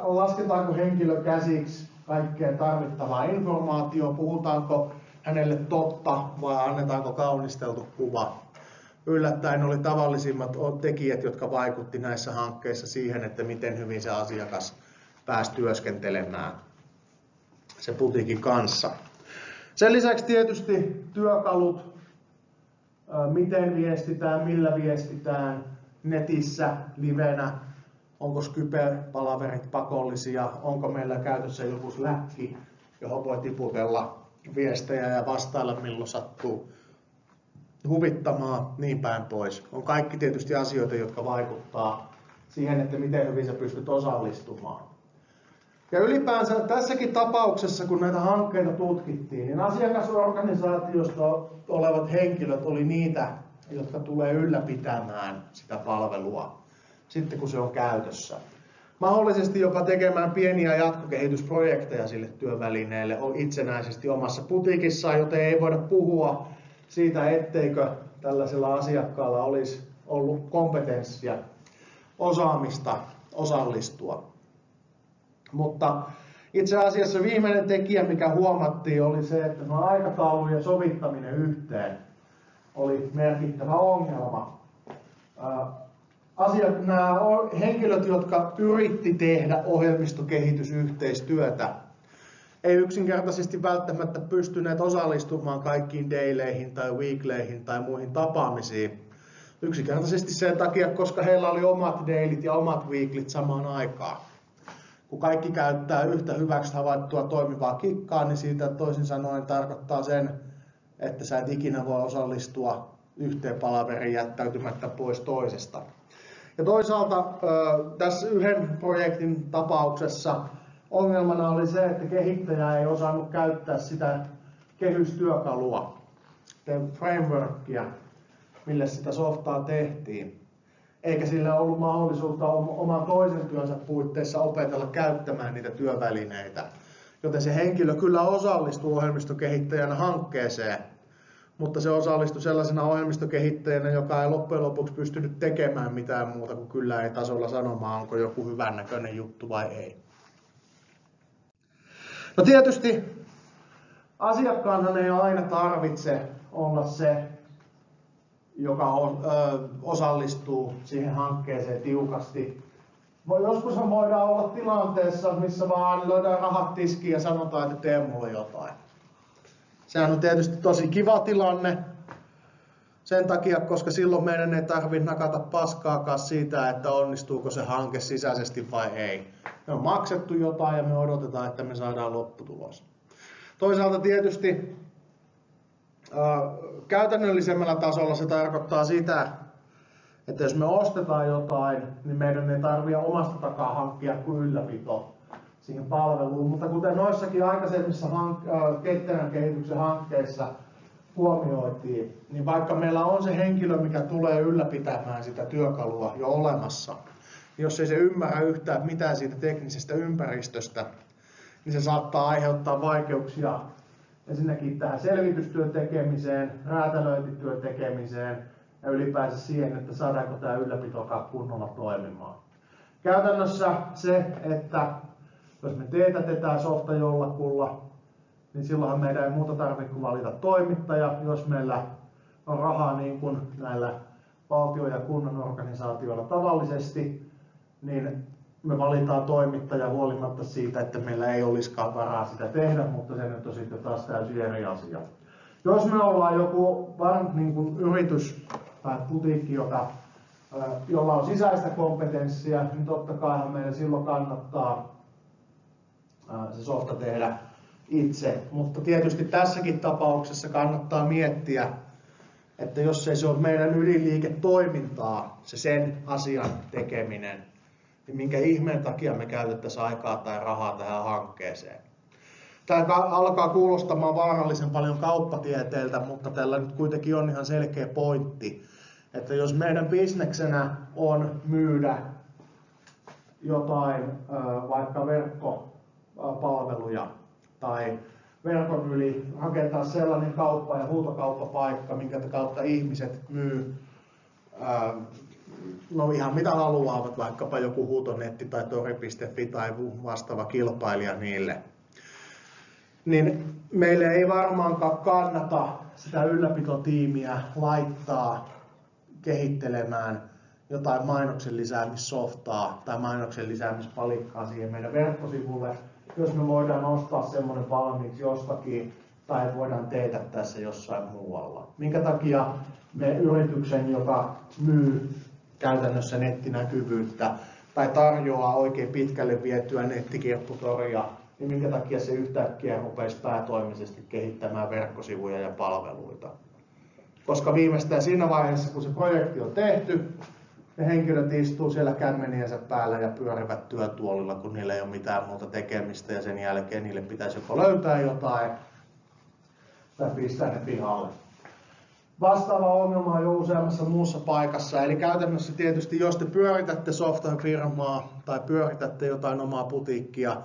[SPEAKER 1] lasketaanko henkilö käsiksi kaikkeen tarvittavaa informaatiota, puhutaanko hänelle totta vai annetaanko kaunisteltu kuva yllättäen oli tavallisimmat tekijät, jotka vaikutti näissä hankkeissa siihen, että miten hyvin se asiakas pääsi työskentelemään se putiikin kanssa. Sen lisäksi tietysti työkalut, miten viestitään, millä viestitään netissä, livenä, onko Skype-palaverit pakollisia, onko meillä käytössä joku Slack, johon voi tiputella viestejä ja vastailla milloin sattuu huvittamaan, niin päin pois. On kaikki tietysti asioita, jotka vaikuttaa siihen, että miten hyvin sä pystyt osallistumaan. Ja ylipäänsä tässäkin tapauksessa, kun näitä hankkeita tutkittiin, niin asiakasorganisaatiosta olevat henkilöt oli niitä, jotka tulee ylläpitämään sitä palvelua sitten kun se on käytössä. Mahdollisesti jopa tekemään pieniä jatkokehitysprojekteja sille työvälineelle itsenäisesti omassa putiikissaan, joten ei voida puhua siitä, etteikö tällaisella asiakkaalla olisi ollut kompetenssia, osaamista osallistua. Mutta itse asiassa viimeinen tekijä, mikä huomattiin, oli se, että no aikataulujen sovittaminen yhteen oli merkittävä ongelma. Asiat, nämä henkilöt, jotka yritti tehdä ohjelmistokehitysyhteistyötä, ei yksinkertaisesti välttämättä pystyneet osallistumaan kaikkiin daileihin tai weekleihin tai muihin tapaamisiin. Yksinkertaisesti sen takia, koska heillä oli omat dailit ja omat weeklit samaan aikaan. Kun kaikki käyttää yhtä hyväksi havaittua toimivaa kikkaa, niin siitä toisin sanoen tarkoittaa sen, että sä et ikinä voi osallistua yhteen palaveriin jättäytymättä pois toisesta. Ja toisaalta tässä yhden projektin tapauksessa ongelmana oli se, että kehittäjä ei osannut käyttää sitä kehystyökalua, frameworkia, mille sitä softaa tehtiin. Eikä sillä ollut mahdollisuutta oman toisen työnsä puitteissa opetella käyttämään niitä työvälineitä. Joten se henkilö kyllä osallistuu ohjelmistokehittäjänä hankkeeseen, mutta se osallistui sellaisena ohjelmistokehittäjänä, joka ei loppujen lopuksi pystynyt tekemään mitään muuta kuin kyllä ei tasolla sanomaan, onko joku hyvännäköinen juttu vai ei. No tietysti asiakkaanhan ei aina tarvitse olla se, joka osallistuu siihen hankkeeseen tiukasti. Joskus voidaan olla tilanteessa, missä vaan löydään rahat tiskiin ja sanotaan, että tee mulle jotain. Sehän on tietysti tosi kiva tilanne sen takia, koska silloin meidän ei tarvitse nakata paskaakaan siitä, että onnistuuko se hanke sisäisesti vai ei. Me on maksettu jotain ja me odotetaan, että me saadaan lopputulos. Toisaalta tietysti käytännöllisemmällä tasolla se tarkoittaa sitä, että jos me ostetaan jotain, niin meidän ei tarvitse omasta takaa hankkia kuin ylläpito siihen palveluun. Mutta kuten noissakin aikaisemmissa ketterän kehityksen hankkeissa huomioitiin, niin vaikka meillä on se henkilö, mikä tulee ylläpitämään sitä työkalua jo olemassa, niin jos ei se ymmärrä yhtään mitään siitä teknisestä ympäristöstä, niin se saattaa aiheuttaa vaikeuksia ensinnäkin tähän selvitystyön tekemiseen, räätälöintityön tekemiseen ja ylipäänsä siihen, että saadaanko tämä ylläpitokaa kunnolla toimimaan. Käytännössä se, että jos me teetätetään softa jollakulla, niin silloinhan meidän ei muuta tarvitse kuin valita toimittaja. Jos meillä on rahaa niin kuin näillä valtio- ja kunnan organisaatioilla tavallisesti, niin me valitaan toimittaja huolimatta siitä, että meillä ei olisikaan varaa sitä tehdä, mutta se nyt on sitten taas täysin eri asia. Jos me ollaan joku niin kuin yritys tai putiikki, joka, jolla on sisäistä kompetenssia, niin totta kai meidän silloin kannattaa se softa tehdä itse. Mutta tietysti tässäkin tapauksessa kannattaa miettiä, että jos ei se ole meidän ydinliiketoimintaa, se sen asian tekeminen, minkä ihmeen takia me käytettäisiin aikaa tai rahaa tähän hankkeeseen. Tämä alkaa kuulostamaan vaarallisen paljon kauppatieteeltä, mutta tällä nyt kuitenkin on ihan selkeä pointti, että jos meidän bisneksenä on myydä jotain vaikka verkko palveluja tai verkon yli rakentaa sellainen kauppa- ja huutokauppapaikka, minkä kautta ihmiset myy no ihan mitä haluavat, vaikkapa joku huutonetti tai tori.fi tai vastaava kilpailija niille. Niin meille ei varmaankaan kannata sitä ylläpitotiimiä laittaa kehittelemään jotain mainoksen lisäämissoftaa tai mainoksen lisäämispalikkaa siihen meidän verkkosivulle, jos me voidaan ostaa semmoinen valmiiksi jostakin tai voidaan tehdä tässä jossain muualla. Minkä takia me yrityksen, joka myy käytännössä nettinäkyvyyttä tai tarjoaa oikein pitkälle vietyä nettikirpputoria niin minkä takia se yhtäkkiä rupesi päätoimisesti kehittämään verkkosivuja ja palveluita. Koska viimeistään siinä vaiheessa, kun se projekti on tehty, ne henkilöt istuu siellä kämmeniensä päällä ja pyörivät työtuolilla, kun niillä ei ole mitään muuta tekemistä ja sen jälkeen niille pitäisi joko löytää jotain tai pistää ne pihalle. Vastaava ongelma on jo useammassa muussa paikassa. Eli käytännössä tietysti, jos te pyöritätte software-firmaa tai pyöritätte jotain omaa putiikkia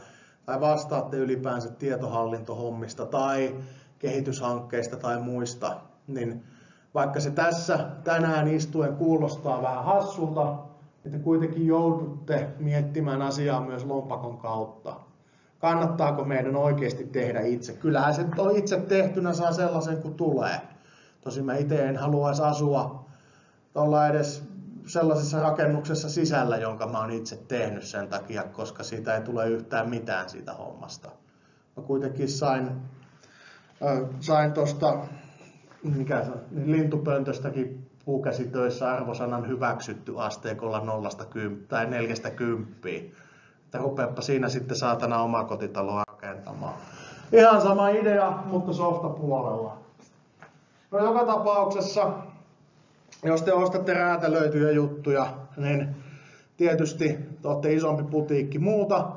[SPEAKER 1] tai vastaatte ylipäänsä tietohallintohommista tai kehityshankkeista tai muista, niin vaikka se tässä tänään istuen kuulostaa vähän hassulta, että kuitenkin joudutte miettimään asiaa myös lompakon kautta. Kannattaako meidän oikeasti tehdä itse? Kyllähän se on itse tehtynä saa sellaisen kuin tulee. Tosin mä itse en haluaisi asua olla edes sellaisessa rakennuksessa sisällä, jonka mä oon itse tehnyt sen takia, koska siitä ei tule yhtään mitään siitä hommasta. Mä kuitenkin sain, äh, sain tuosta mikä se on, lintupöntöstäkin puukäsitöissä arvosanan hyväksytty asteikolla 0 tai 40 Että rupeappa siinä sitten saatana omakotitaloa rakentamaan. Ihan sama idea, mutta softa puolella. No joka tapauksessa, jos te ostatte räätälöityjä juttuja, niin tietysti te olette isompi putiikki muuta,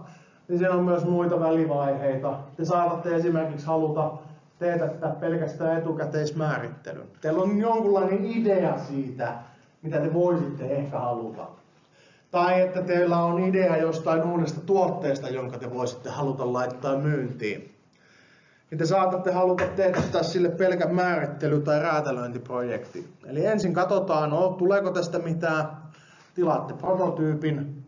[SPEAKER 1] niin siinä on myös muita välivaiheita. Te saatatte esimerkiksi haluta teetättää pelkästään etukäteismäärittelyn. Teillä on jonkunlainen idea siitä, mitä te voisitte ehkä haluta. Tai että teillä on idea jostain uudesta tuotteesta, jonka te voisitte haluta laittaa myyntiin. Ja te saatatte haluta tehdä sille pelkän määrittely- tai räätälöintiprojekti. Eli ensin katsotaan, no, tuleeko tästä mitään, tilaatte prototyypin,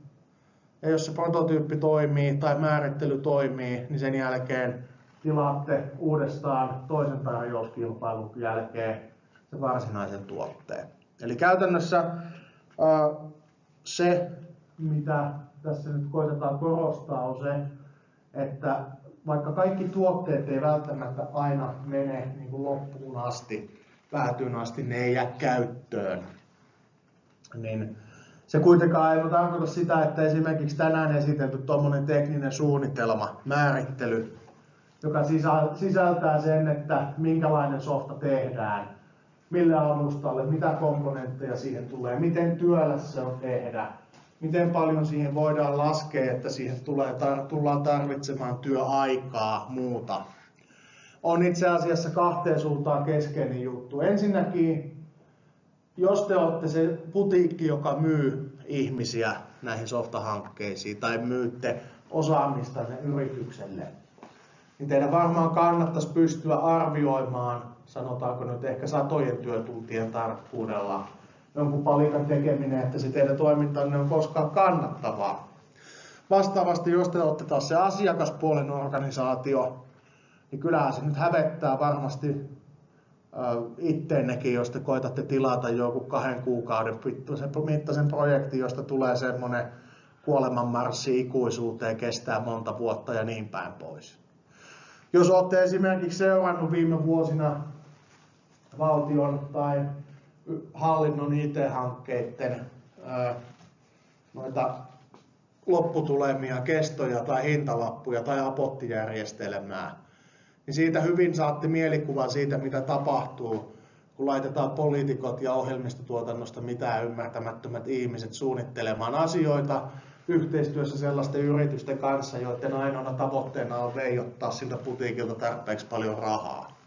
[SPEAKER 1] ja jos se prototyyppi toimii tai määrittely toimii, niin sen jälkeen tilaatte uudestaan toisen tarjouskilpailun jälkeen se varsinaisen tuotteen. Eli käytännössä se, mitä tässä nyt koitetaan korostaa, on se, että vaikka kaikki tuotteet ei välttämättä aina mene niin kuin loppuun asti, päätyyn asti, ne ei jää käyttöön, niin se kuitenkaan ei tarkoita sitä, että esimerkiksi tänään esitelty tuommoinen tekninen suunnitelma, määrittely, joka sisältää sen, että minkälainen softa tehdään, mille alustalle, mitä komponentteja siihen tulee, miten työläs se on tehdä, miten paljon siihen voidaan laskea, että siihen tulee, tullaan tarvitsemaan työaikaa, muuta. On itse asiassa kahteen suuntaan keskeinen juttu. Ensinnäkin, jos te olette se putiikki, joka myy ihmisiä näihin softahankkeisiin tai myytte osaamista yritykselle, niin teidän varmaan kannattaisi pystyä arvioimaan, sanotaanko nyt ehkä satojen työtuntien tarkkuudella, jonkun palikan tekeminen, että se teidän toimintanne on koskaan kannattavaa. Vastaavasti, jos te olette taas se asiakaspuolen organisaatio, niin kyllähän se nyt hävettää varmasti itteennekin, jos te koetatte tilata joku kahden kuukauden mittaisen projektin, josta tulee semmoinen kuolemanmarssi ikuisuuteen, kestää monta vuotta ja niin päin pois. Jos olette esimerkiksi seurannut viime vuosina valtion tai hallinnon IT-hankkeiden noita lopputulemia, kestoja tai hintalappuja tai apottijärjestelmää, niin siitä hyvin saatte mielikuvan siitä, mitä tapahtuu, kun laitetaan poliitikot ja ohjelmistotuotannosta mitään ymmärtämättömät ihmiset suunnittelemaan asioita, yhteistyössä sellaisten yritysten kanssa, joiden ainoana tavoitteena on veijottaa siltä putiikilta tarpeeksi paljon rahaa.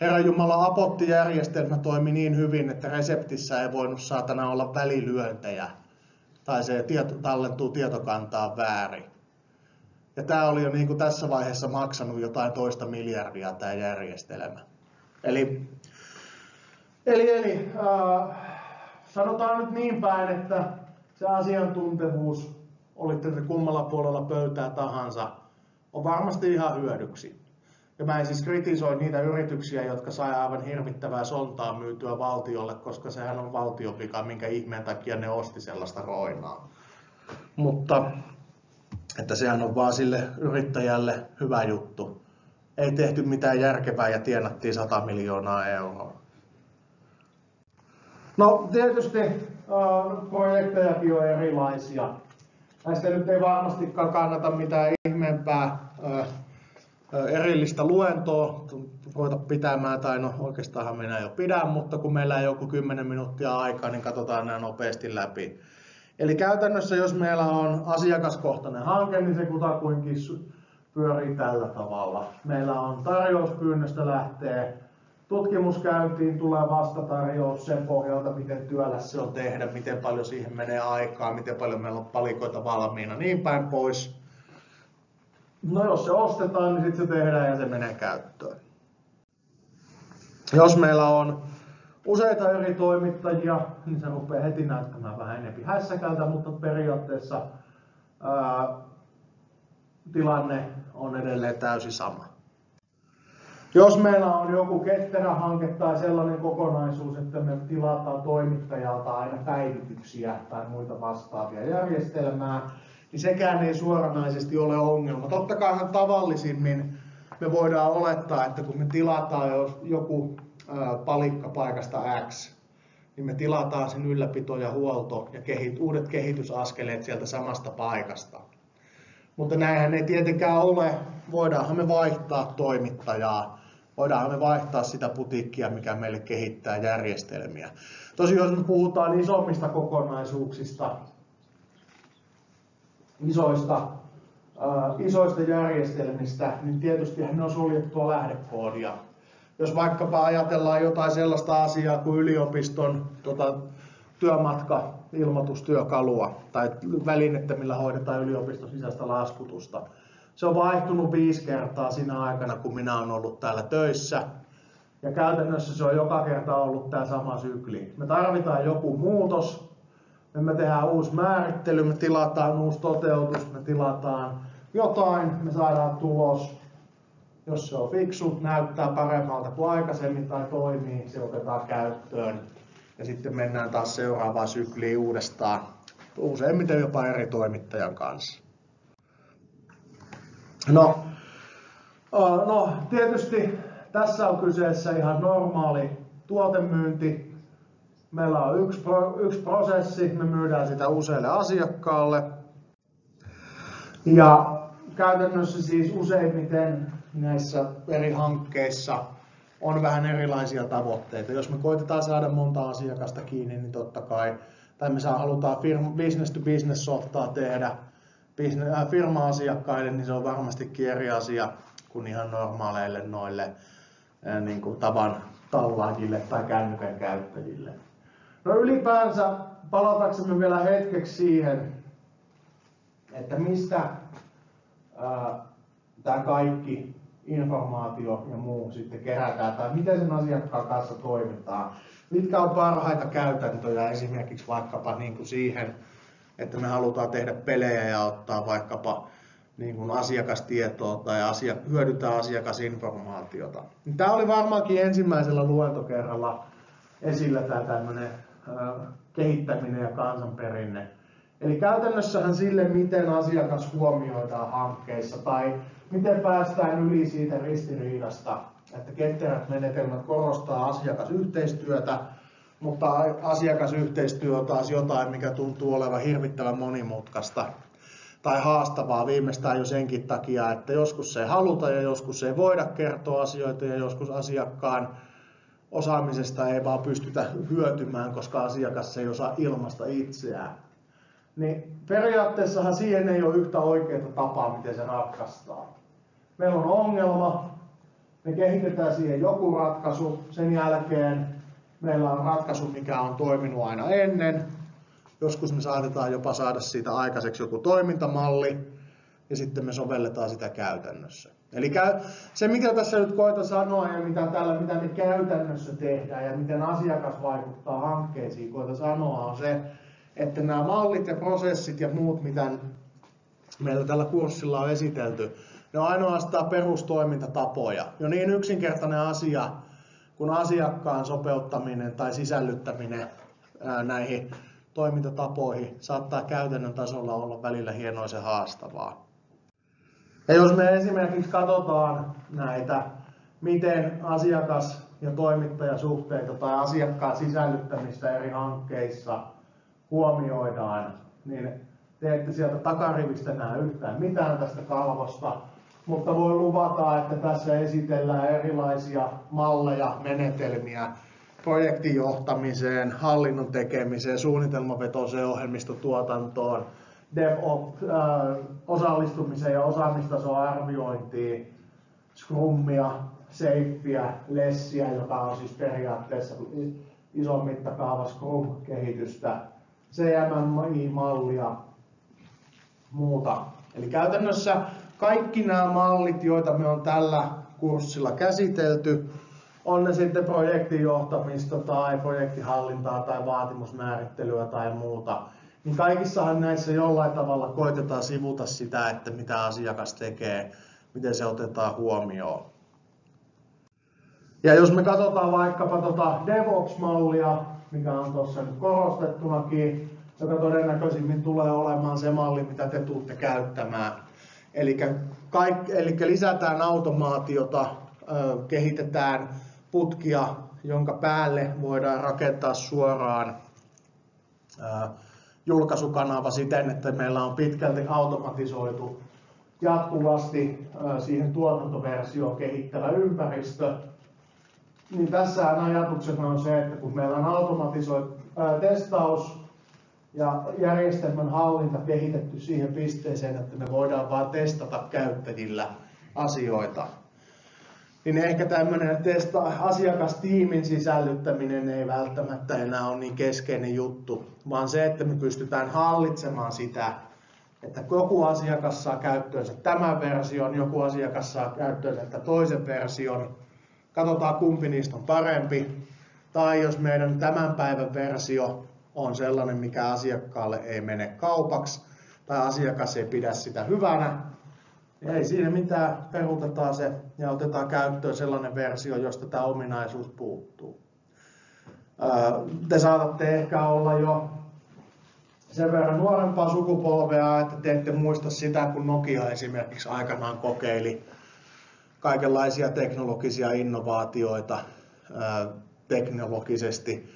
[SPEAKER 1] Herra Jumala, apottijärjestelmä toimi niin hyvin, että reseptissä ei voinut saatana olla välilyöntejä tai se tieto, tallentuu tietokantaa väärin. Ja tämä oli jo niin kuin tässä vaiheessa maksanut jotain toista miljardia tämä järjestelmä. Eli, eli, eli äh, sanotaan nyt niin päin, että se asiantuntevuus, olitte te kummalla puolella pöytää tahansa, on varmasti ihan hyödyksi. Ja mä en siis kritisoi niitä yrityksiä, jotka sai aivan hirvittävää sontaa myytyä valtiolle, koska sehän on valtiopika, minkä ihmeen takia ne osti sellaista roinaa. Mutta että sehän on vaan sille yrittäjälle hyvä juttu. Ei tehty mitään järkevää ja tienattiin 100 miljoonaa euroa. No tietysti projektejakin on erilaisia. Näistä nyt ei varmastikaan kannata mitään ihmeempää erillistä luentoa ruveta pitämään, tai no oikeastaan minä jo pidän, mutta kun meillä ei joku 10 minuuttia aikaa, niin katsotaan nämä nopeasti läpi. Eli käytännössä, jos meillä on asiakaskohtainen hanke, niin se kutakuinkin pyörii tällä tavalla. Meillä on tarjouspyynnöstä lähtee tutkimuskäyntiin, tulee vastatarjous sen pohjalta, miten työläs se on tehdä, miten paljon siihen menee aikaa, miten paljon meillä on palikoita valmiina, niin päin pois. No jos se ostetaan, niin sitten se tehdään ja se menee käyttöön. Jos meillä on useita eri toimittajia, niin se rupeaa heti näyttämään vähän enemmän hässäkältä, mutta periaatteessa ää, tilanne on edelleen täysin sama. Jos meillä on joku ketterä hanke tai sellainen kokonaisuus, että me tilataan toimittajalta aina päivityksiä tai muita vastaavia järjestelmää, niin sekään ei suoranaisesti ole ongelma. Totta kai tavallisimmin me voidaan olettaa, että kun me tilataan joku palikka paikasta X, niin me tilataan sen ylläpito ja huolto ja kehit, uudet kehitysaskeleet sieltä samasta paikasta. Mutta näinhän ei tietenkään ole. Voidaanhan me vaihtaa toimittajaa, voidaanhan me vaihtaa sitä putiikkia, mikä meille kehittää järjestelmiä. Tosi jos me puhutaan isommista kokonaisuuksista, isoista, äh, isoista järjestelmistä, niin tietysti ne on suljettua lähdekoodia. Jos vaikkapa ajatellaan jotain sellaista asiaa kuin yliopiston tota, työmatka ilmoitustyökalua tai välinettä, millä hoidetaan yliopiston sisäistä laskutusta. Se on vaihtunut viisi kertaa siinä aikana, kun minä olen ollut täällä töissä. Ja käytännössä se on joka kerta ollut tämä sama sykli. Me tarvitaan joku muutos, me tehdään uusi määrittely, me tilataan uusi toteutus, me tilataan jotain, me saadaan tulos. Jos se on fiksu, näyttää paremmalta kuin aikaisemmin tai toimii, se otetaan käyttöön. Ja sitten mennään taas seuraavaan sykliin uudestaan, useimmiten jopa eri toimittajan kanssa. No, no tietysti tässä on kyseessä ihan normaali tuotemyynti, Meillä on yksi, yksi prosessi, me myydään sitä useille asiakkaalle. Ja käytännössä siis useimmiten näissä eri hankkeissa on vähän erilaisia tavoitteita. Jos me koitetaan saada monta asiakasta kiinni, niin totta kai, tai me saa, halutaan firma, business to business softaa tehdä äh, firma-asiakkaille, niin se on varmastikin eri asia kuin ihan normaaleille noille äh, niin kuin tavan tallaajille tai kännykän käyttäjille. No ylipäänsä palataksemme vielä hetkeksi siihen, että mistä tämä kaikki informaatio ja muu sitten kerätään, tai miten sen asiakkaan kanssa toimitaan. Mitkä on parhaita käytäntöjä esimerkiksi vaikkapa niin kuin siihen, että me halutaan tehdä pelejä ja ottaa vaikkapa niin kuin asiakastietoa tai asia, hyödyntää asiakasinformaatiota. Tämä oli varmaankin ensimmäisellä luentokerralla esillä tämä tämmöinen kehittäminen ja kansanperinne. Eli käytännössähän sille, miten asiakas huomioidaan hankkeissa tai miten päästään yli siitä ristiriidasta, että ketterät menetelmät korostaa asiakasyhteistyötä, mutta asiakasyhteistyö on taas jotain, mikä tuntuu olevan hirvittävän monimutkaista tai haastavaa viimeistään jo senkin takia, että joskus ei haluta ja joskus ei voida kertoa asioita ja joskus asiakkaan osaamisesta ei vaan pystytä hyötymään, koska asiakas ei osaa ilmasta itseään. Niin periaatteessahan siihen ei ole yhtä oikeaa tapaa, miten se ratkaistaan. Meillä on ongelma, me kehitetään siihen joku ratkaisu, sen jälkeen meillä on ratkaisu, mikä on toiminut aina ennen. Joskus me saatetaan jopa saada siitä aikaiseksi joku toimintamalli, ja sitten me sovelletaan sitä käytännössä. Eli se, mikä tässä nyt koita sanoa ja mitä, täällä, mitä me käytännössä tehdään ja miten asiakas vaikuttaa hankkeisiin, koita sanoa on se, että nämä mallit ja prosessit ja muut, mitä meillä tällä kurssilla on esitelty, ne on ainoastaan perustoimintatapoja. Jo niin yksinkertainen asia kuin asiakkaan sopeuttaminen tai sisällyttäminen näihin toimintatapoihin saattaa käytännön tasolla olla välillä hienoisen haastavaa. Ja jos me esimerkiksi katsotaan näitä, miten asiakas- ja toimittajasuhteita tai asiakkaan sisällyttämistä eri hankkeissa huomioidaan, niin te ette sieltä takarivistä näe yhtään mitään tästä kalvosta, mutta voi luvata, että tässä esitellään erilaisia malleja, menetelmiä projektin johtamiseen, hallinnon tekemiseen, suunnitelmavetoiseen ohjelmistotuotantoon, DevOps, äh, ja osaamistason arviointiin, Scrumia, Safeä, Lessiä, joka on siis periaatteessa ison mittakaava Scrum-kehitystä, CMMI-mallia, muuta. Eli käytännössä kaikki nämä mallit, joita me on tällä kurssilla käsitelty, on ne sitten projektijohtamista tai projektihallintaa tai vaatimusmäärittelyä tai muuta, niin kaikissahan näissä jollain tavalla koitetaan sivuta sitä, että mitä asiakas tekee, miten se otetaan huomioon. Ja jos me katsotaan vaikkapa tuota DevOps-mallia, mikä on tuossa nyt korostettunakin, joka todennäköisimmin tulee olemaan se malli, mitä te tuutte käyttämään. Eli, kaik, eli lisätään automaatiota, kehitetään putkia, jonka päälle voidaan rakentaa suoraan julkaisukanava siten, että meillä on pitkälti automatisoitu jatkuvasti siihen tuotantoversioon kehittävä ympäristö. Niin tässä ajatuksena on se, että kun meillä on automatisoitu testaus ja järjestelmän hallinta kehitetty siihen pisteeseen, että me voidaan vaan testata käyttäjillä asioita, niin ehkä tämmöinen testa asiakastiimin sisällyttäminen ei välttämättä enää ole niin keskeinen juttu, vaan se, että me pystytään hallitsemaan sitä, että joku asiakas saa käyttöönsä tämän version, joku asiakas saa käyttöönsä toisen version, katsotaan kumpi niistä on parempi, tai jos meidän tämän päivän versio on sellainen, mikä asiakkaalle ei mene kaupaksi, tai asiakas ei pidä sitä hyvänä, ei siinä mitään, peruutetaan se ja otetaan käyttöön sellainen versio, josta tämä ominaisuus puuttuu. Te saatatte ehkä olla jo sen verran nuorempaa sukupolvea, että te ette muista sitä, kun Nokia esimerkiksi aikanaan kokeili kaikenlaisia teknologisia innovaatioita teknologisesti.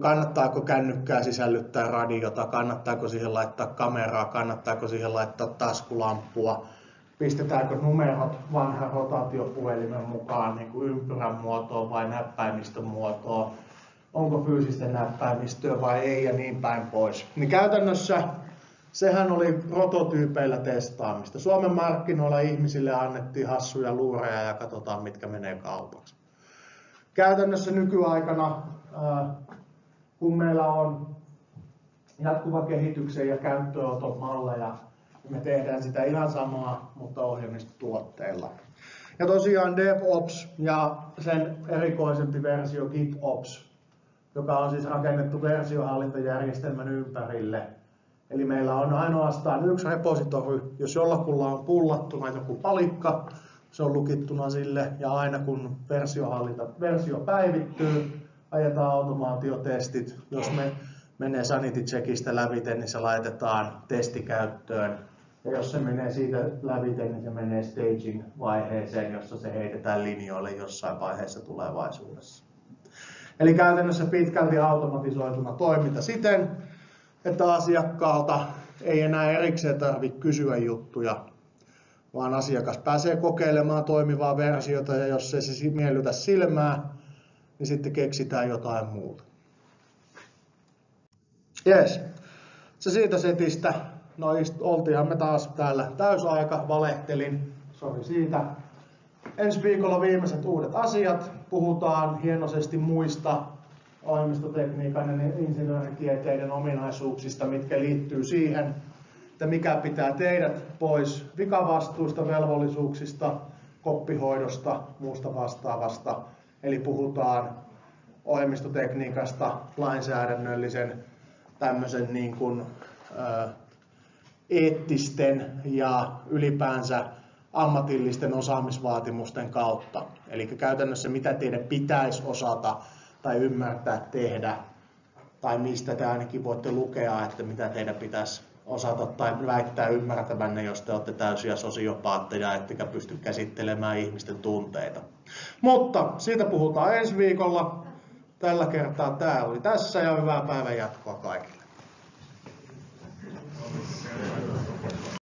[SPEAKER 1] Kannattaako kännykkää sisällyttää radiota, kannattaako siihen laittaa kameraa, kannattaako siihen laittaa taskulampua, pistetäänkö numerot vanhan rotaatiopuhelimen mukaan niin kuin ympyrän muotoon vai näppäimistön muotoon, onko fyysistä näppäimistöä vai ei ja niin päin pois. Niin käytännössä sehän oli prototyypeillä testaamista. Suomen markkinoilla ihmisille annettiin hassuja luureja ja katsotaan mitkä menee kaupaksi. Käytännössä nykyaikana, kun meillä on jatkuva kehityksen ja käyttöönoton malleja, me tehdään sitä ihan samaa, mutta ohjelmistotuotteilla. Ja tosiaan DevOps ja sen erikoisempi versio GitOps, joka on siis rakennettu versiohallintajärjestelmän ympärille. Eli meillä on ainoastaan yksi repositori, jos jollakulla on pullattuna joku palikka, se on lukittuna sille ja aina kun versiohallinta, versio päivittyy, ajetaan automaatiotestit. Jos me menee sanity checkistä lävite, niin se laitetaan testikäyttöön ja jos se menee siitä läpi, niin se menee staging-vaiheeseen, jossa se heitetään linjoille jossain vaiheessa tulevaisuudessa. Eli käytännössä pitkälti automatisoituna toiminta siten, että asiakkaalta ei enää erikseen tarvitse kysyä juttuja, vaan asiakas pääsee kokeilemaan toimivaa versiota ja jos se se miellytä silmää, niin sitten keksitään jotain muuta. Jees, se siitä setistä. No oltiinhan me taas täällä täysaika, valehtelin, sori siitä. Ensi viikolla viimeiset uudet asiat. Puhutaan hienosesti muista ohjelmistotekniikan ja insinööritieteiden ominaisuuksista, mitkä liittyy siihen, että mikä pitää teidät pois vikavastuista, velvollisuuksista, koppihoidosta, muusta vastaavasta. Eli puhutaan ohjelmistotekniikasta lainsäädännöllisen tämmöisen niin kuin, eettisten ja ylipäänsä ammatillisten osaamisvaatimusten kautta. Eli käytännössä mitä teidän pitäisi osata tai ymmärtää tehdä, tai mistä te ainakin voitte lukea, että mitä teidän pitäisi osata tai väittää ymmärtävänne, jos te olette täysiä sosiopaatteja, ettekä pysty käsittelemään ihmisten tunteita. Mutta siitä puhutaan ensi viikolla. Tällä kertaa tämä oli tässä ja hyvää päivän jatkoa kaikille.